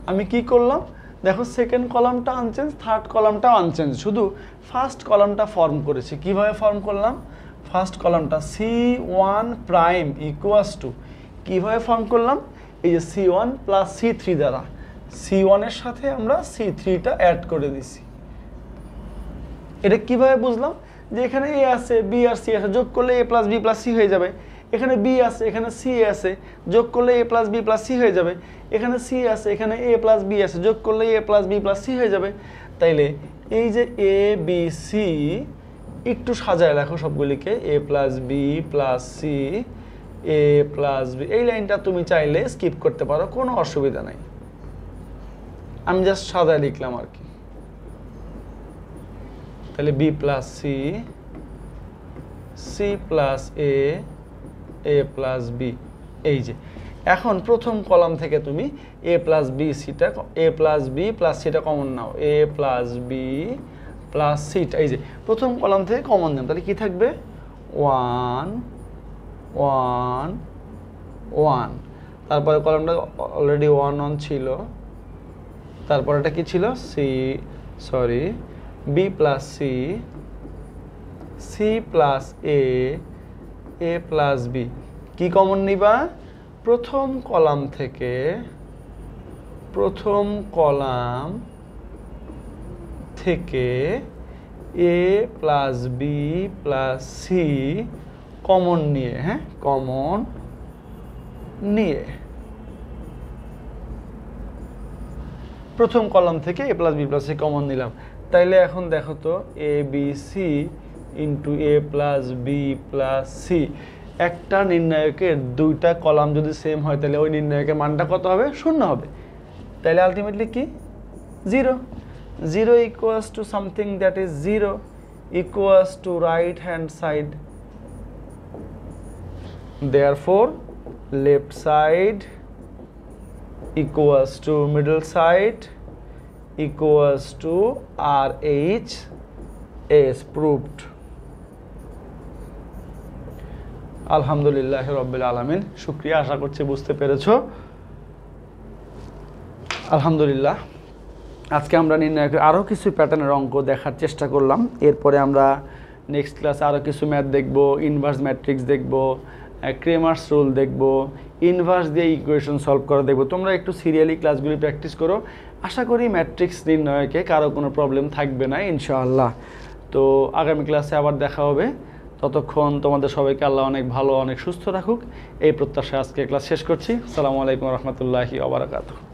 আমি কি করলাম? দেখো সেকেন্ড কলামটা আনচেঞ্জ থার্ড কলামটা আনচেঞ্জ শুধু ফার্স্ট কলামটা ফর্ম করেছি। কীভাবে ফর্ম করলাম? First কলামটা C one prime equals two কীভাবে ফর্ম করলাম? এই যে C one plus C three দ্বারা। সি ওয়ানের সাথে আমরা সি থ্রিটা অ্যাড করে দিছি। এটা কীভাবে বুঝলাম? যে এখানে এ আছে বি আর সি আছে, যোগ করলে a plus b plus c হয়ে যাবে। এখানে বি আছে, এখানে সি আছে, যোগ করলে a plus b plus c হয়ে যাবে। এখানে সি আছে, এখানে এ প্লাস বি আছে, যোগ করলে a plus b plus c হয়ে যাবে। তাইলে এই যে এ বি সি একটু সাজায় রাখো সবগুলিকে। A plus b plus c a plus b এই লাইনটা তুমি চাইলে স্কিপ করতে পারো, কোনো অসুবিধা নাই। আমি জাস্ট সাজায় লিখলাম আর কি। তাহলে b plus c c plus a a plus b এই যে। এখন প্রথম কলাম থেকে তুমি এ প্লাস বি সিটা এ প্লাস বি প্লাস সিটা কমন নাও। এ প্লাস বি প্লাস সিটা এই যে। প্রথম কলাম থেকে কমন নাও। তাহলে কি থাকবে? ওয়ান ওয়ান ওয়ান তারপরে কলামটা অলরেডি ওয়ান ওয়ান ছিল। তারপর এটা কি ছিল? C sorry b plus c c plus a a plus b কি কমন নিবা? প্রথম কলাম থেকে প্রথম কলাম থেকে a plus b plus c common নিয়ে হ্যাঁ? কমন নিয়ে। প্রথম কলাম থেকে a plus b plus c common নিলাম। তাইলে এখন দেখো তো a b c into a plus b plus c একটা নির্ণায়কের দুইটা কলাম যদি সেম হয়, তাহলে ওই নির্ণায়কের মানটা কত হবে? শূন্য হবে। তাহলে আলটিমেটলি কি? Zero zero equals to something that is zero equals to right hand side therefore, left side equals to middle side equals to RH is proved আলহামদুলিল্লাহ রব্বিল আলমিন। শুক্রিয়া, আশা করছি বুঝতে পেরেছ। আলহামদুলিল্লাহ। আজকে আমরা নির্ণয় আরও কিছু প্যাটার্নের অঙ্ক দেখার চেষ্টা করলাম। এরপরে আমরা নেক্সট ক্লাসে আরও কিছু ম্যাথ দেখব ইনভার্স ম্যাট্রিক্স দেখব ক্রেমার্স রুল দেখব ইনভার্স দিয়ে ইকুয়েশন সলভ করা দেখব। তোমরা একটু সিরিয়ালি ক্লাসগুলি প্র্যাকটিস করো। আশা করি ম্যাট্রিক্স নির্ণয়কে কারও কোনো প্রবলেম থাকবে না, ইনশাআল্লাহ। তো আগামী ক্লাসে আবার দেখা হবে। ততক্ষণ তোমাদের সবাইকে আল্লাহ অনেক ভালো, অনেক সুস্থ রাখুক। এই প্রত্যাশায় আজকে ক্লাস শেষ করছি। সালামু আলাইকুম রহমতুল্লাহি আবরাকাতু